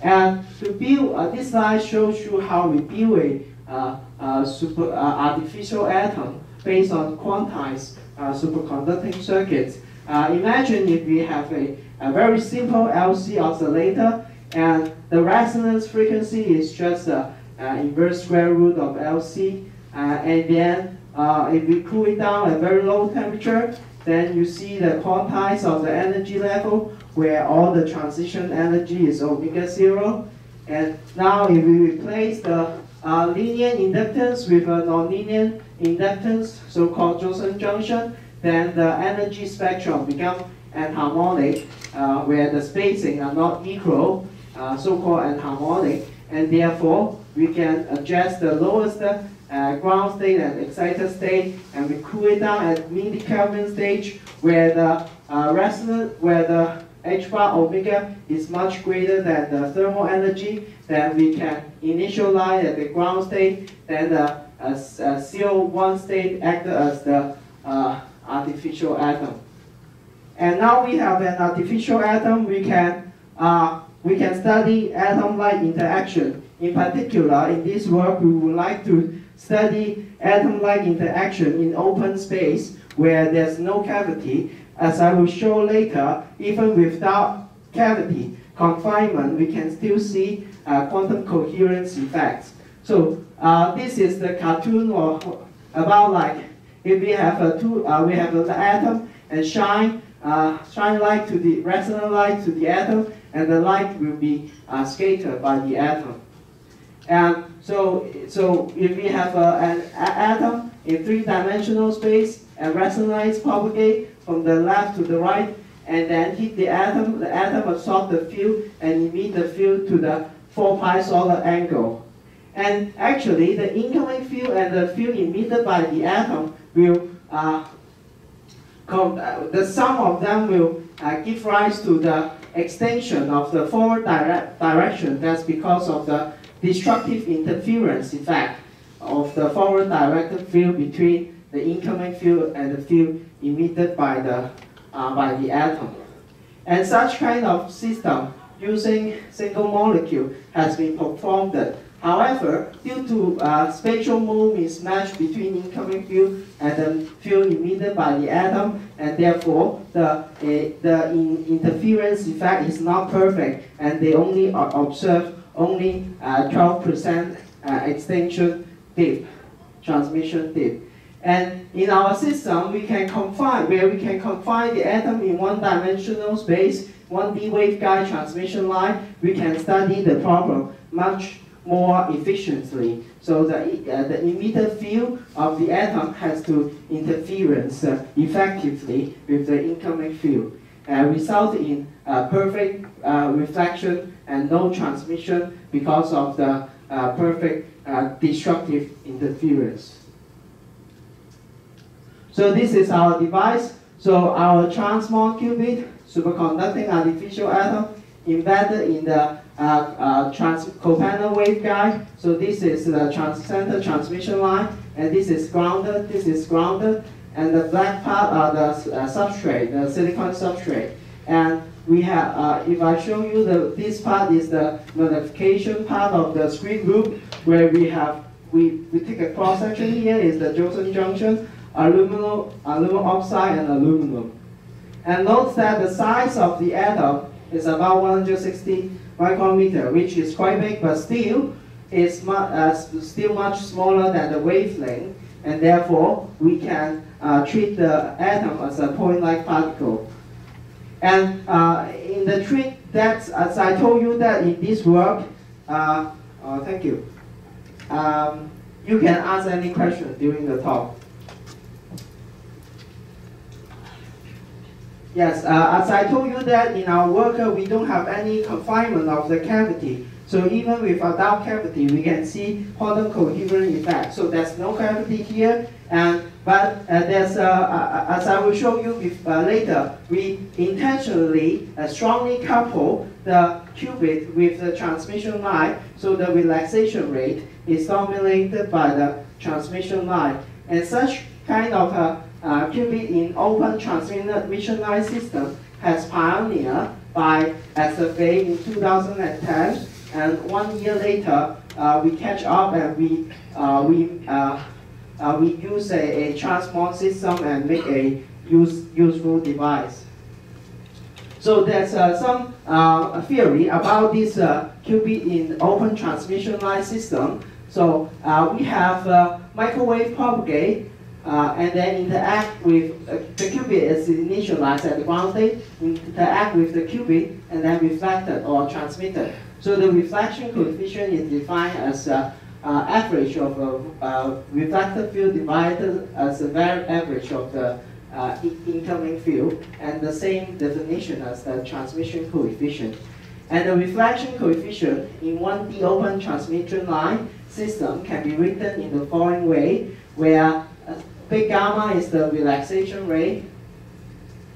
And to build, uh, this slide shows you how we build a Uh, uh, super, uh, artificial atom based on quantized uh, superconducting circuits. imagine if we have a, a very simple LC oscillator and the resonance frequency is just the inverse square root of LC and then if we cool it down at very low temperature, then you see the quantize of the energy level where all the transition energy is omega zero. And now if we replace the uh, linear inductance with a nonlinear inductance, so-called Josephson junction, then the energy spectrum becomes anharmonic, uh, where the spacing are not equal, uh, so-called anharmonic, and therefore we can adjust the lowest uh, ground state and excited state, and we cool it down at milli-Kelvin stage, where the uh, resonance, where the h bar omega is much greater than the thermal energy, then we can initialize at the ground state, then the uh, CO1 state act as the uh, artificial atom. And now we have an artificial atom, we can, uh, we can study atom-like interaction. In particular, in this work, we would like to study atom-like interaction in open space where there's no cavity as I will show later, even without cavity confinement, we can still see uh, quantum coherence effects. So uh, this is the cartoon or about like if we have a two, uh, we have an atom and shine uh, shine light to the resonant light to the atom, and the light will be uh, scattered by the atom. And so, so if we have uh, an atom in three-dimensional space and resonant light propagate, from the left to the right, and then hit the atom. The atom absorb the field and emit the field to the 4 pi solar angle. And actually, the incoming field and the field emitted by the atom will, uh, uh, the sum of them will uh, give rise to the extinction of the forward direct direction. That's because of the destructive interference effect of the forward directed field between the incoming field and the field emitted by the, uh, by the atom. And such kind of system using single molecule has been performed However, due to uh, spatial mode mismatch between incoming field and the field emitted by the atom, and therefore the, uh, the in interference effect is not perfect, and they only observe only 12% uh, uh, extinction dip, transmission dip. And in our system, we can confine, where we can confine the atom in one-dimensional space, 1D waveguide transmission line, we can study the problem much more efficiently. So the, uh, the emitter field of the atom has to interference uh, effectively with the incoming field, uh, result in perfect uh, reflection and no transmission because of the uh, perfect uh, destructive interference. So this is our device. So our transmon qubit, superconducting artificial atom, embedded in the uh, uh, trans coplanar waveguide. So this is the trans center transmission line, and this is grounded, this is grounded, and the black part are the uh, substrate, the silicon substrate. And we have, uh, if I show you the, this part is the notification part of the screen group, where we have, we, we take a cross section here is the Josephson junction, aluminum, aluminum oxide and aluminum. And note that the size of the atom is about 160 micrometer, which is quite big, but still is mu uh, still much smaller than the wavelength, and therefore we can uh, treat the atom as a point-like particle. And uh, in the trick that, as I told you that in this work, uh, uh, thank you. Um, you can ask any question during the talk. Yes, uh, as I told you that in our work, uh, we don't have any confinement of the cavity. So even with a dark cavity, we can see quantum coherent effect. So there's no cavity here, and but uh, there's, uh, uh, as I will show you with, uh, later, we intentionally strongly couple the qubit with the transmission line, so the relaxation rate is dominated by the transmission line. And such kind of uh, qubit in open transmission line system has pioneered by Astafiev in 2010, and one year later, uh, we catch up and we, uh, we, uh, uh, we use a, a transmon system and make a use, useful device. So there's uh, some theory about this qubit in open transmission line system. So we have microwave propagate uh, and then interact with uh, the qubit is initialized at the ground state, interact with the qubit, and then reflected or transmitted. So the reflection coefficient is defined as uh, uh average of a uh, reflected field divided as the average of the uh, incoming field, and the same definition as the transmission coefficient. And the reflection coefficient in 1D open transmission line system can be written in the following way, where Big gamma is the relaxation rate,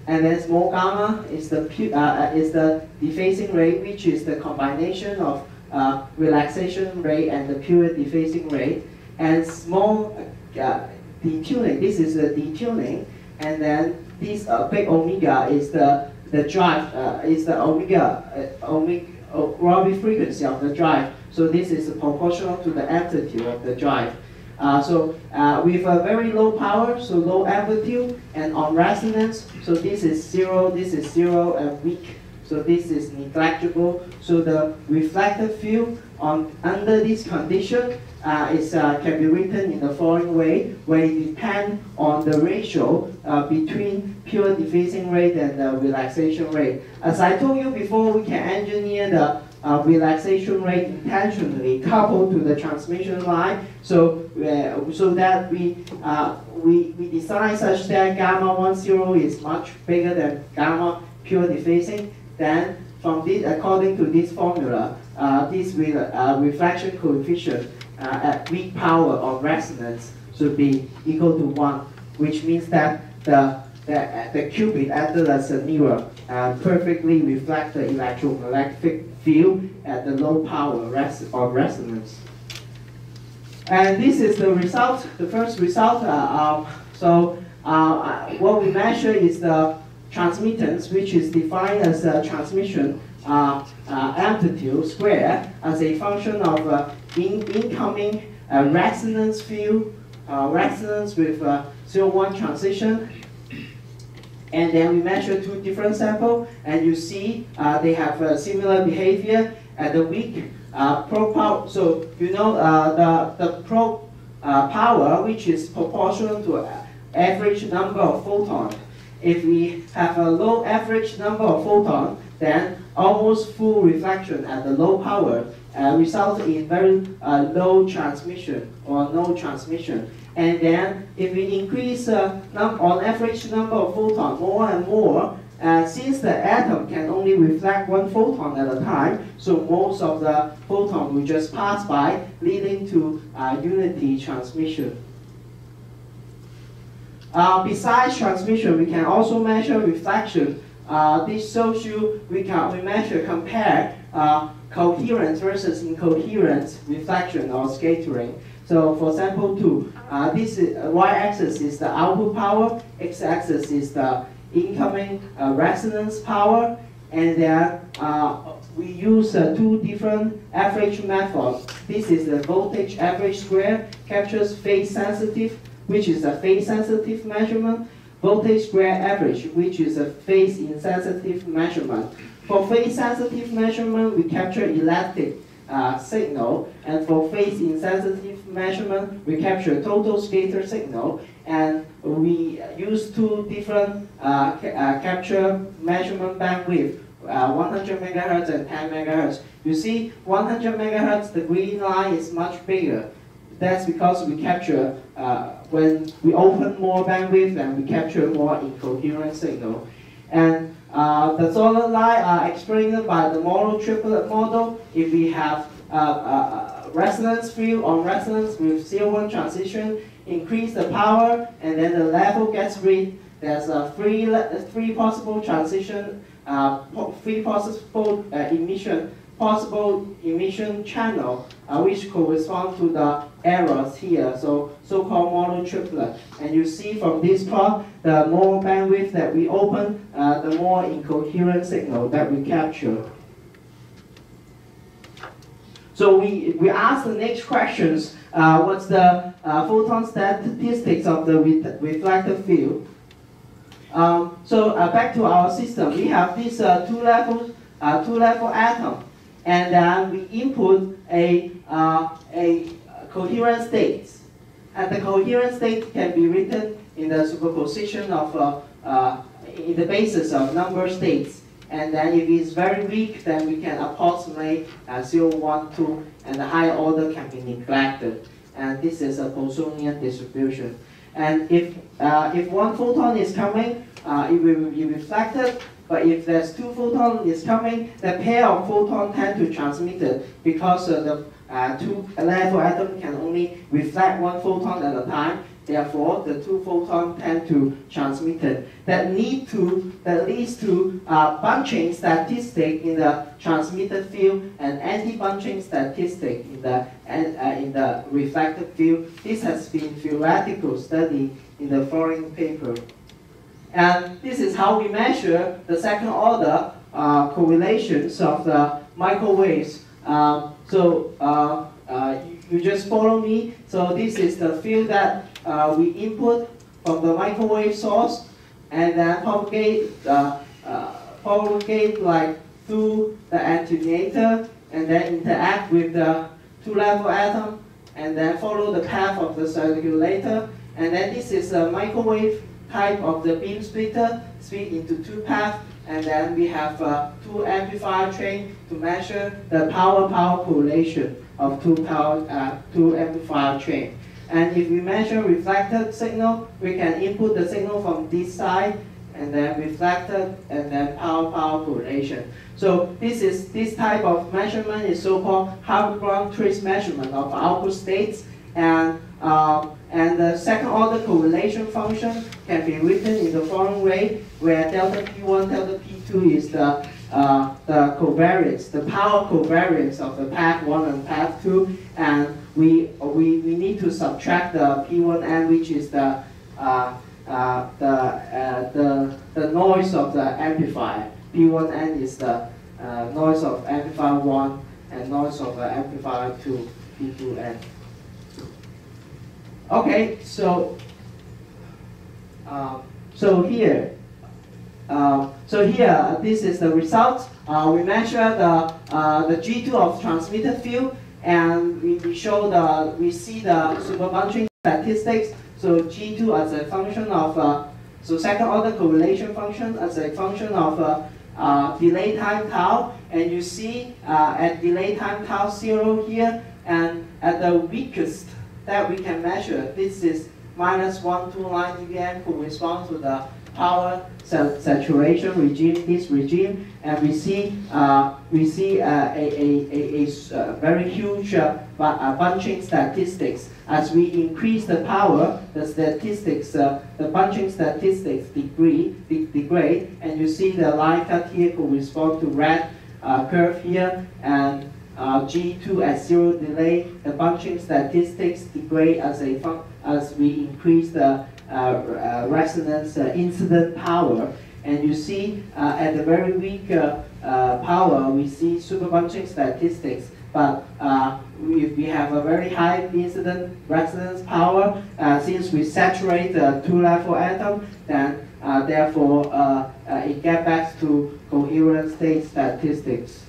and then small gamma is the uh, uh, is the dephasing rate, which is the combination of uh, relaxation rate and the pure dephasing rate. And small uh, detuning, this is the detuning, and then this uh, big omega is the the drive uh, is the omega omega Rabi frequency of the drive. So this is proportional to the amplitude of the drive. Uh, so uh, with a very low power, so low amplitude, and on resonance, so this is zero, this is zero and weak. So this is negligible. So the reflected field on under this condition uh, is, uh, can be written in the following way, where it depends on the ratio uh, between pure dephasing rate and the relaxation rate. As I told you before, we can engineer the uh, relaxation rate intentionally coupled to the transmission line. So uh, so that we uh, we, we design such that gamma 10 is much bigger than gamma pure dephasing then from this according to this formula uh, this uh, reflection coefficient uh, at weak power of resonance should be equal to 1 which means that the the, the qubit acted as a mirror and perfectly reflect the electromagnetic field at the low power res of resonance. And this is the result, the first result. Uh, um, so uh, uh, what we measure is the transmittance, which is defined as a transmission uh, uh, amplitude square as a function of uh, in incoming resonance field, resonance with uh, 1 transition. And then we measure two different samples, and you see they have similar behavior at the weak uh, pro power, so you know uh, the, the pro uh, power, which is proportional to average number of photons. If we have a low average number of photons, then almost full reflection at the low power uh, results in very uh, low transmission or no transmission. And then if we increase uh, on average number of photons more and more, uh, since the atom can only reflect one photon at a time, so most of the photon will just pass by, leading to uh, unity transmission. Uh, besides transmission, we can also measure reflection. Uh, this shows you we can we measure compare uh, coherent versus incoherent reflection or scattering. So for sample two, uh, this y-axis is the output power, x-axis is the incoming uh, resonance power, and then uh, we use uh, two different average methods. This is the voltage average square, captures phase sensitive, which is a phase sensitive measurement, voltage square average, which is a phase insensitive measurement. For phase sensitive measurement, we capture electric uh, signal, and for phase insensitive measurement, we capture total scatter signal, and we use two different uh, ca uh, capture measurement bandwidth, uh, 100 megahertz and 10 megahertz. You see, 100 megahertz, the green line is much bigger. That's because we capture, uh, when we open more bandwidth, and we capture more incoherent signal. And uh, the solid line are explained by the Mollow triplet model. If we have uh, uh, resonance field on resonance with zero-one transition, increase the power, and then the level gets read. There's a three, three possible transition, uh, three possible uh, emission, possible emission channel, uh, which correspond to the errors here, so so-called Mollow triplet. And you see from this plot, the more bandwidth that we open, uh, the more incoherent signal that we capture. So we, we ask the next questions, uh, what's the uh, photon statistics of the re reflected field? Um, so uh, back to our system, we have this uh, two level, uh, two level atom, and then we input a, uh, a coherent state. And the coherent state can be written in the superposition of, uh, uh, in the basis of number states. And then if it's very weak, then we can approximate uh, 0, 1, 2, and the higher order can be neglected. And this is a Poissonian distribution. And if, uh, if one photon is coming, uh, it will be reflected, but if there's two photons is coming, the pair of photons tend to transmit it because uh, the uh, two level atom can only reflect one photon at a time. Therefore, the two photons tend to transmit it. That lead to that leads to uh, bunching statistic in the transmitted field and anti-bunching statistic in the uh, in the reflected field. This has been theoretical study in the following paper. And this is how we measure the second order uh, correlations of the microwaves. Um, so uh, uh, you just follow me. So this is the field that uh, we input from the microwave source and then propagate, uh, uh, propagate like through the attenuator and then interact with the two-level atom and then follow the path of the circulator. And then this is a microwave type of the beam splitter, split into two paths, and then we have uh, two amplifier train to measure the power-power correlation of two power uh, two amplifier train. And if we measure reflected signal, we can input the signal from this side and then reflected and then power-power correlation. So this is this type of measurement is so-called Hanbury Brown-Twiss measurement of output states and uh, And the second order correlation function can be written in the following way, where delta P1, delta P2 is the, uh, the covariance, the power covariance of the path 1 and path 2, and we, we, we need to subtract the P1n, which is the, uh, uh, the, uh, the, the noise of the amplifier. P1n is the uh, noise of amplifier 1 and noise of amplifier 2, P2n. Okay, so uh, so here, uh, so here this is the result. Uh, we measure the uh, the G2 of transmitted field, and we, show the we see the superbunching statistics. So G2 as a function of uh, so second order correlation function as a function of uh, delay time tau, and you see at delay time tau zero here, and at the weakest that we can measure, this is minus 129 dBm corresponds to the power saturation regime, this regime, and we see uh, we see uh, a, a, a, a, uh, very huge uh, uh, bunching statistics. As we increase the power, the statistics, uh, the bunching statistics degrade, de degrade, and you see the line cut here correspond to red curve here, and uh, G2 at zero delay, the bunching statistics degrade as, a as we increase the uh, uh, resonance uh, incident power. And you see uh, at the very weak power, we see super bunching statistics. But if we have a very high incident resonance power, since we saturate the two-level atom, then therefore it gets back to coherent state statistics.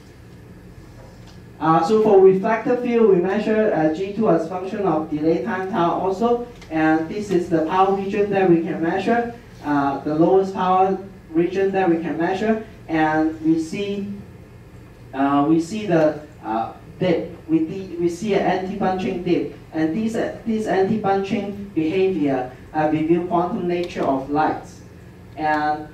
Uh, so for reflector field, we measure uh, G2 as function of delay time tau also, and this is the power region that we can measure, uh, the lowest power region that we can measure, and we see uh, we see the uh, dip, we, we see an anti-bunching dip, and this, uh, this anti-bunching behavior reveal quantum nature of light. And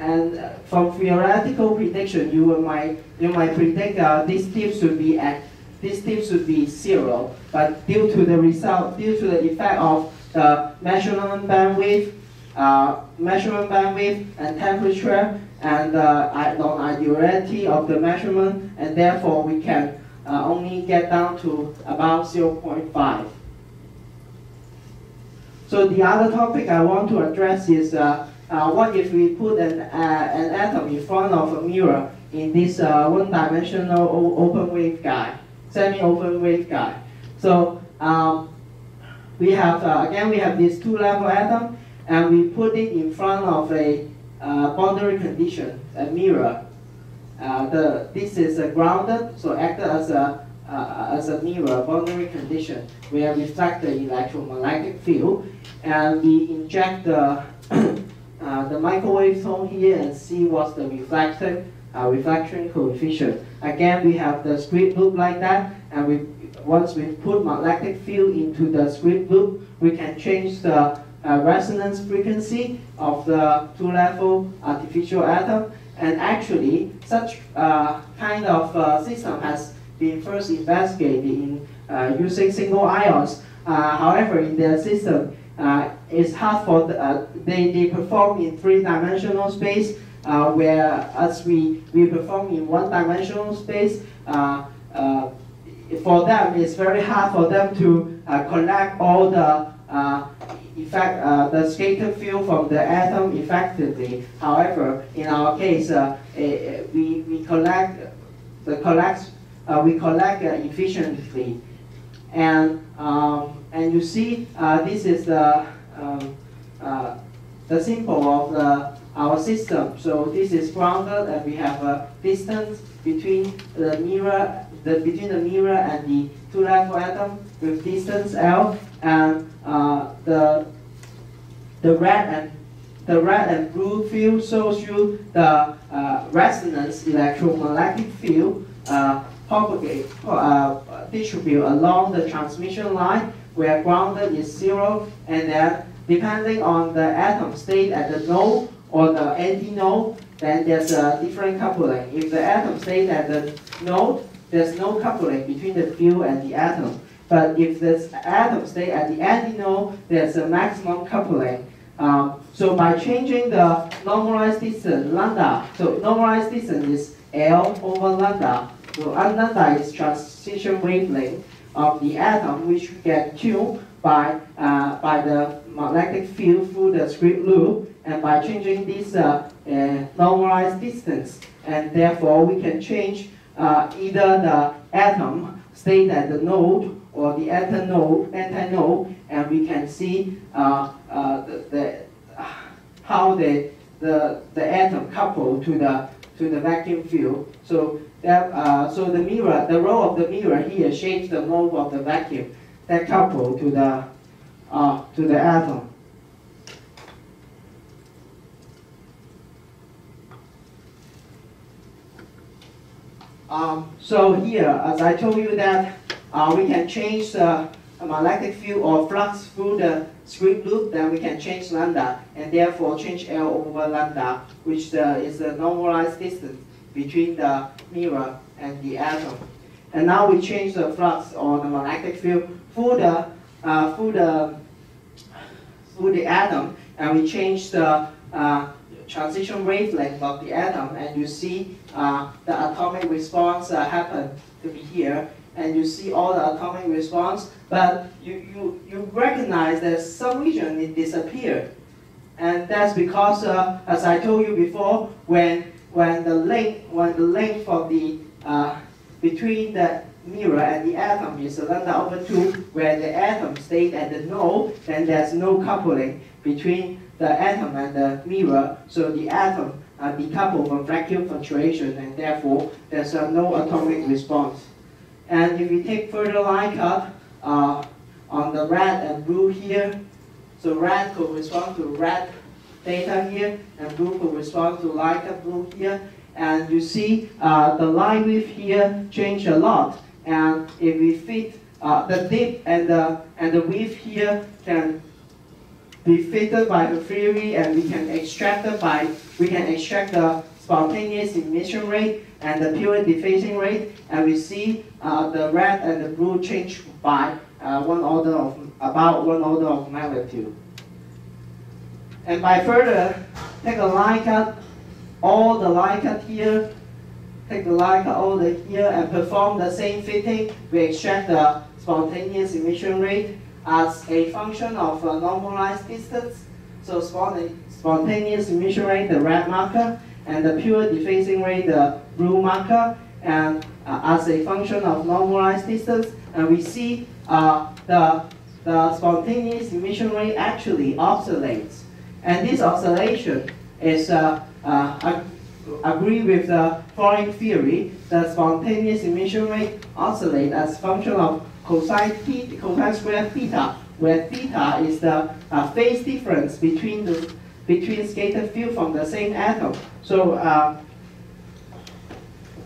and from theoretical prediction, you might you might predict uh, this tip should be at this tip should be zero. But due to the result, due to the effect of the measurement bandwidth, uh, measurement bandwidth and temperature and uh, non-ideality of the measurement, and therefore we can uh, only get down to about 0.5. So the other topic I want to address is uh, uh, what if we put an, uh, an atom in front of a mirror in this uh, one-dimensional open wave guide, semi-open wave guide? So um, we have, uh, again, we have this two-level atom, and we put it in front of a boundary condition, a mirror. The, this is grounded, so acted as a uh, as a mirror boundary condition where we reflect the electromagnetic field and we inject the uh, the microwave tone here and see what's the reflected uh, reflection coefficient. Again, we have the squid loop like that, and we once we put magnetic field into the squid loop, we can change the uh, resonance frequency of the two-level artificial atom. And actually, such uh, kind of uh, system has been first investigated in uh, using single ions. however, in their system, uh, it's hard for the, uh, they, they perform in three-dimensional space, uh, whereas we, we perform in one-dimensional space. Uh, uh, for them, it's very hard for them to uh, collect all the effect, the scatter field from the atom effectively. However, in our case, we, we collect the collect we collect efficiently, and um, and you see, uh, this is the, um, uh, the symbol of the, our system. So this is grounded and we have a distance between the mirror, the, between the mirror and the two-level atom with distance L. And uh, the, the red and the red and blue field shows you the uh, resonance electromagnetic field uh, propagate, uh, distribute along the transmission line where grounded is zero, and then depending on the atom state at the node or the antinode, then there's a different coupling. If the atom state at the node, there's no coupling between the field and the atom. But if the atom stay at the antinode, there's a maximum coupling. Um, so by changing the normalized distance, lambda, so normalized distance is L over lambda. So lambda is transition wavelength of the atom, which get tuned by, uh, by the magnetic field through the SQUID loop, and by changing this uh, uh, normalized distance, and therefore we can change uh, either the atom state at the node or the antinode, and we can see uh, the, the, how the, the, the atom couple to the, to the vacuum field. So, that, uh, so the mirror, the role of the mirror here shapes the mode of the vacuum that couple to the, uh, to the atom. Um, so here, as I told you that uh, we can change the magnetic field or flux through the SQUID loop, then we can change lambda and therefore change L over lambda, which uh, is the normalized distance between the mirror and the atom. And now we change the flux or the magnetic field through the uh, through the through the atom, and we change the uh, transition wavelength of the atom, and you see uh, the atomic response uh, happen to be here, and you see all the atomic response, but you, you, you recognize that some region it disappeared. And that's because, uh, as I told you before, when, when the length, when the length of the, uh, between the mirror and the atom is lambda over 2, where the atom stays at the node, then there's no coupling between the atom and the mirror, so the atom uh, decoupled from vacuum fluctuation, and therefore there's uh, no atomic response. And if we take further line cut uh, on the red and blue here, so red corresponds to red data here, and blue corresponds to line cut blue here, and you see uh, the line width here change a lot. And if we fit uh, the dip and the and the width here can be fitted by the theory and we can extract it by, we can extract the spontaneous emission rate and the period dephasing rate, and we see uh, the red and the blue change by uh, one order of, about one order of magnitude. And by further, take a line cut, all the line cut here, take the line cut all the here and perform the same fitting, we extract the spontaneous emission rate as a function of a normalized distance. So spontaneous emission rate, the red marker, and the pure dephasing rate, the blue marker, and uh, as a function of normalized distance, and we see uh, the, the spontaneous emission rate actually oscillates. And this oscillation is uh, uh agree with the Thoring theory, the spontaneous emission rate oscillate as function of cosine, theta, cosine square theta, where theta is the uh, phase difference between the between scattered field from the same atom. So uh,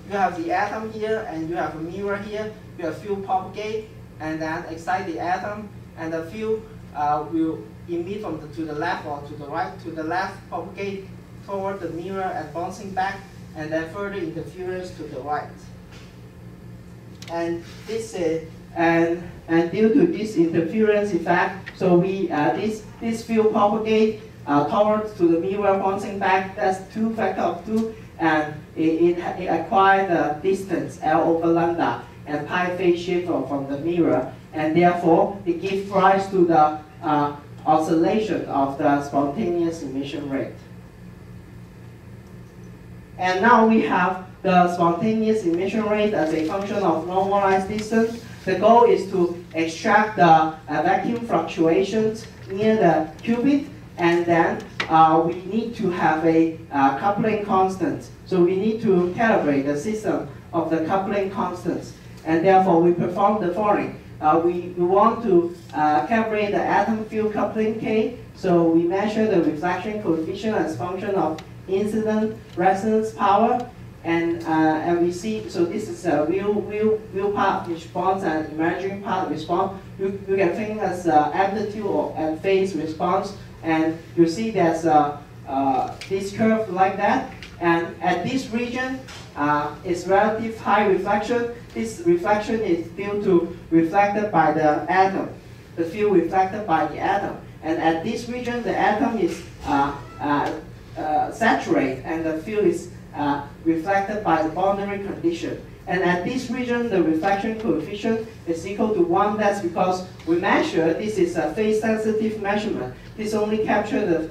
you have the atom here, and you have a mirror here. You have field propagate, and then excite the atom, and the field uh, will emit from the, to the left or to the right. To the left, propagate toward the mirror and bouncing back, and then further interference to the right. And this is and, and due to this interference effect, so we uh, this this field propagate uh, towards to the mirror bouncing back. That's two factor of two, and it, it, it the distance L over lambda and pi phase shift from the mirror, and therefore it gives rise to the uh, oscillation of the spontaneous emission rate. And now we have the spontaneous emission rate as a function of normalized distance the goal is to extract the uh, vacuum fluctuations near the qubit, and then uh, we need to have a uh, coupling constant. So we need to calibrate the system of the coupling constants, and therefore we perform the following. Uh, we, we want to uh, calibrate the atom field coupling K, so we measure the reflection coefficient as function of incident resonance power, and uh, and we see so this is a real real real part response and emerging part response. You, you can think as uh, amplitude or and phase response, and you see there's uh, this curve like that, And at this region, uh, it's relative high reflection. This reflection is due to reflected by the atom, the field reflected by the atom. And at this region, the atom is uh, uh, uh, saturated and the field is uh, reflected by the boundary condition. And at this region, the reflection coefficient is equal to 1. That's because we measure, this is a phase-sensitive measurement. This only captures the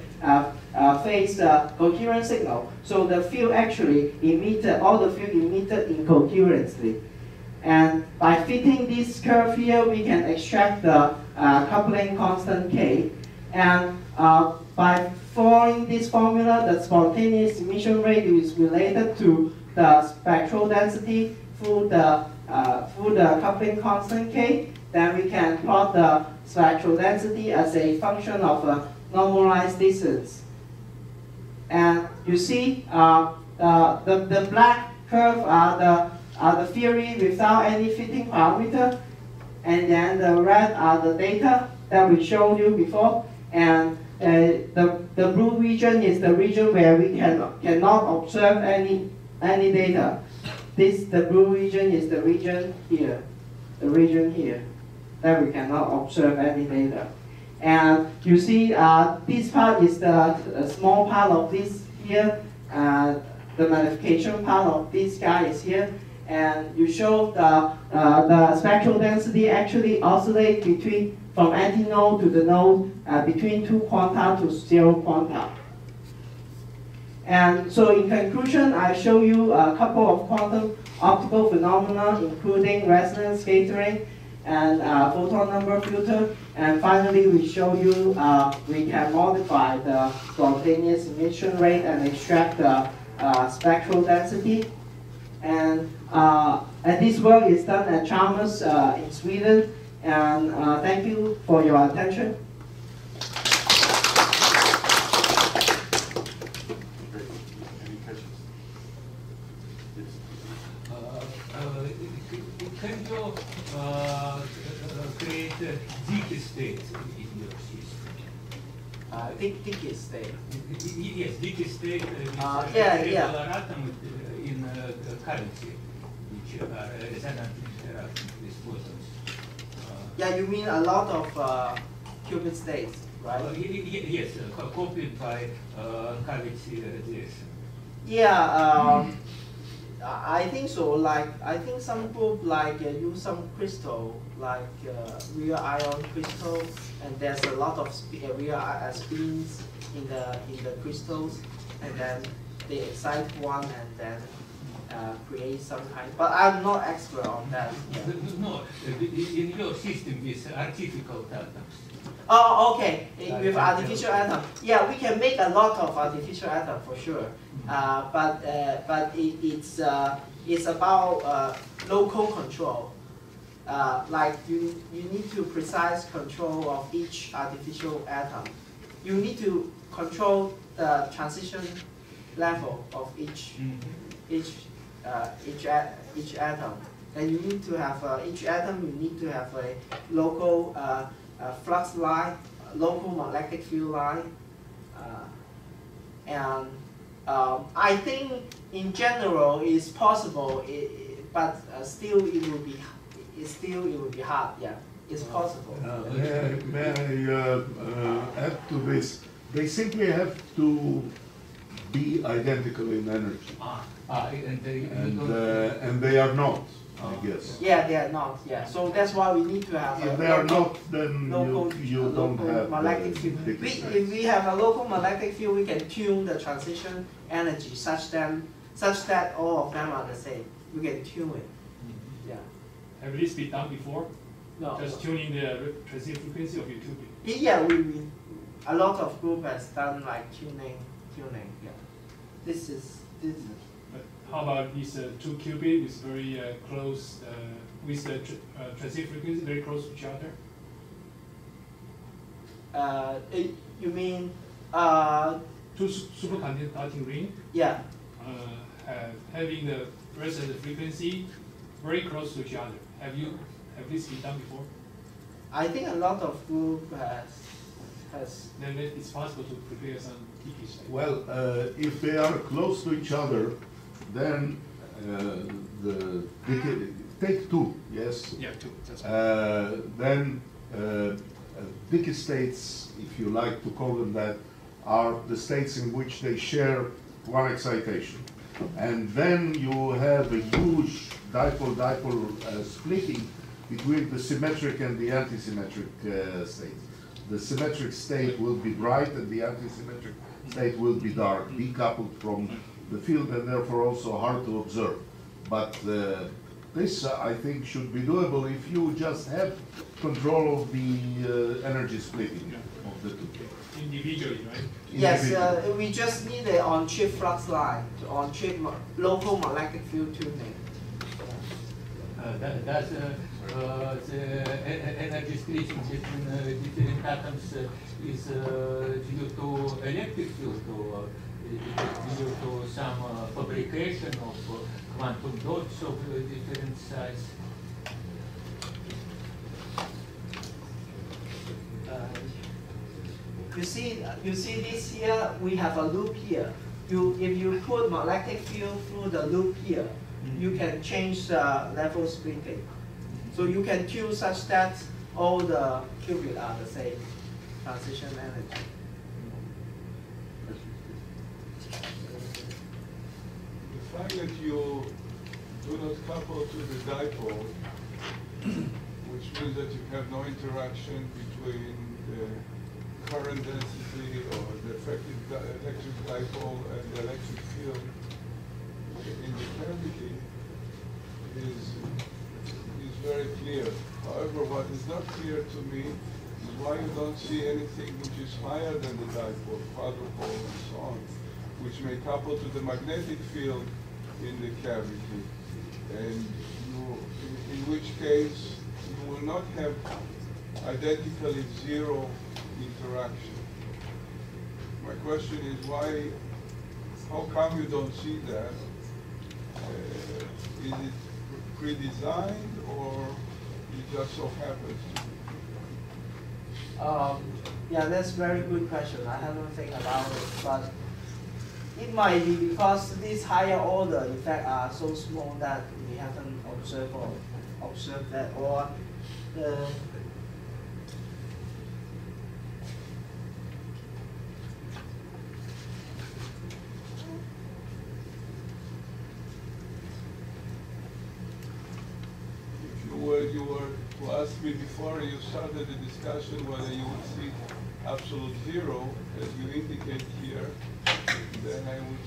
uh, phase uh, coherent signal. So the field actually emitted, all the field emitted incoherently. And by fitting this curve here, we can extract the uh, coupling constant K. And uh, by following this formula, the spontaneous emission rate is related to the spectral density through the, uh, through the coupling constant K. Then we can plot the spectral density as a function of a normalized distance. And you see, uh, uh, the, the black curve are the, are the theory without any fitting parameter. And then the red are the data that we showed you before. And uh, the, the blue region is the region where we can, cannot observe any, any data. This, the blue region is the region here, the region here, that we cannot observe any data. And you see, uh, this part is the small part of this here. Uh, the magnification part of this guy is here. And you show the, uh, the spectral density actually oscillate between from antinode to the node uh, between two quanta to zero quanta. And so in conclusion, I show you a couple of quantum optical phenomena, including resonance scattering and uh, photon number filter. And finally, we show you uh, we can modify the spontaneous emission rate and extract the uh, spectral density. And, uh, and this work is done at Chalmers uh, in Sweden. And uh, thank you for your attention. Great. Any questions? Yes. Uh, uh, Can you uh, uh, create a Dicke state in your system? Uh, Dick, Dick is there. Yes, Dicke state uh, Uh, uh, yeah, atom uh, in uh, currency, which are resonant interaction with photons. Uh, Yeah, you mean a lot of uh, qubit states, right? uh, Yes, uh, copied by uh, cavity radiation. Yeah, um, I I think so. Like, I think some group like uh, use some crystal, like uh, real ion crystal, and there's a lot of sp- uh, real i- uh, spins in the in the crystals, and then they excite one and then uh, create some kind. But I'm not expert on that. Yeah. No, uh, in your system with artificial atoms. Oh, okay. Uh, With artificial yeah. atom, yeah, we can make a lot of artificial atom for sure. Uh, but uh, but it, it's uh, it's about uh, local control. Uh, like you you need to precise control of each artificial atom. You need to control the transition level of each each uh, each a, each atom. And you need to have uh, each atom. You need to have a local flux line, local magnetic field line, uh, and um, I think in general it's possible, i i- but uh, still it will be it still it will be hard. Yeah, it's possible. Uh, May I, may I uh, uh, add to this? They simply have to be identical in energy, Ah, ah, and they, and, uh, and they are not, I Ah. guess. Yeah, they are not. Yeah, so that's why we need to have. a If they are not, then local, you, you don't local have. magnetic field. big We, if we have a local magnetic field, we can tune the transition energy such that such that all of them are the same. We can tune it. Yeah. Have this been done before? No. Just tuning the re- transient frequency of your qubit. Yeah, we, we a lot of group has done like tuning, tuning. Yeah. This is this. Is, But how about these uh, two qubit is very uh, close uh, with the tr- uh, transient frequency very close to each other? uh, eh, you mean uh Two su- superconducting ring yeah. uh, have, having the resonant frequency very close to each other. Have you have this been done before? I think a lot of group has has Then it- it's possible to prepare some Dicke? Well, uh, if they are close to each other, then uh, the, take two, yes? Yeah, two, Uh, then uh, uh, Dicke states, if you like to call them that, are the states in which they share one excitation. And then you have a huge dipole-dipole uh, splitting between the symmetric and the antisymmetric uh, states. The symmetric state will be bright and the antisymmetric state will be dark, decoupled from the field and therefore also hard to observe. But uh, this, uh, I think, should be doable if you just have control of the uh, energy splitting of the two. individually, right? Yes, Individually. uh, we just need an on-chip flux line, on-chip mo- local magnetic field tuning. Uh, that, that's, uh, uh, the energy splitting between uh, different atoms uh, is uh, due to electric field or uh, it is due to some uh, fabrication of uh, quantum dots of uh, different size. Uh, You see, you see this here, we have a loop here. You, if you put magnetic field through the loop here, you can change the level splitting. So you can tune such that all the qubits are the same transition energy. Fact that you do not couple to the dipole, which means that you have no interaction between the current density or the effective di- electric dipole and the electric field in the cavity is, is very clear. However, what is not clear to me is why you don't see anything which is higher than the dipole, quadrupole and so on, which may couple to the magnetic field in the cavity. And you, in, in which case, you will not have identically zero interaction. My question is why, how come you don't see that? Uh, Is it pre-designed or it just so happens? Um, yeah, that's very good question. I haven't think about it, but it might be because these higher order effects are so small that we haven't observed or observed that, or If you were, to ask me before you started the discussion whether you would see absolute zero, as you indicate here,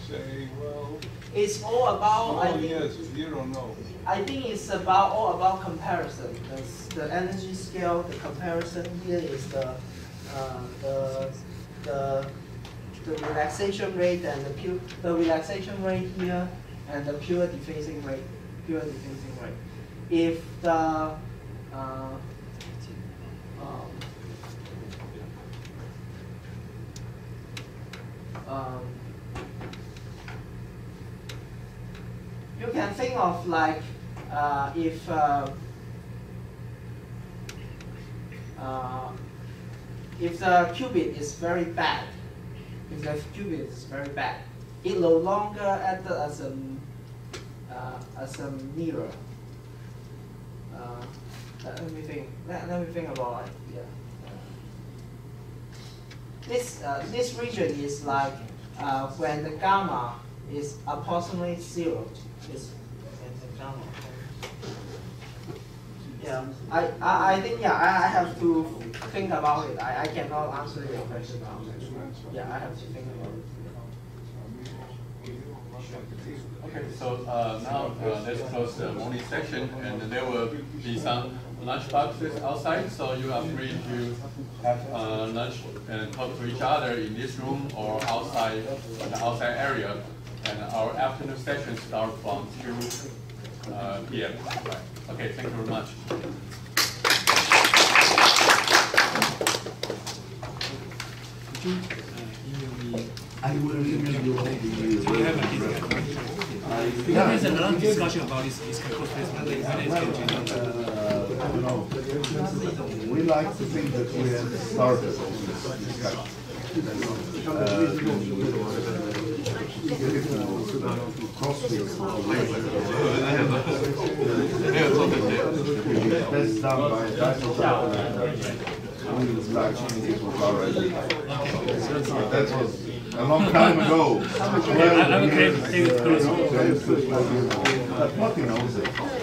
say, well, it's all about. I oh, think, yes, zero, no. I think it's about all about comparison. The, the energy scale, the comparison here is the uh, the the the relaxation rate and the pure the relaxation rate here and the pure dephasing rate, pure dephasing rate. If the uh, um, um, you can think of like uh, if uh, uh, if the qubit is very bad, if the qubit is very bad, it no longer acts as a uh, as a mirror. Uh, let me think. Let, let me think about it. Yeah. This uh, this region is like when the gamma is approximately zero. Is is the. Yeah, I, I, I think yeah I, I have to think about it. I, I cannot answer your question now. Yeah, I have to think about it. Okay, so uh, now uh, let's close the morning session, and there will be some lunch boxes outside, so you are free to have uh, lunch and talk to each other in this room or outside, in the outside area. And our afternoon session starts from 2 uh, p.m. Okay, thank you very much. I will email you all the. We have a I- There's a lot of discussion about this, this campus placement, like, when it's going to- Uh, you know, we like to think that we have started all this discussion. That's done by That was a long time ago. I'm okay, take it closer. But Martin knows it.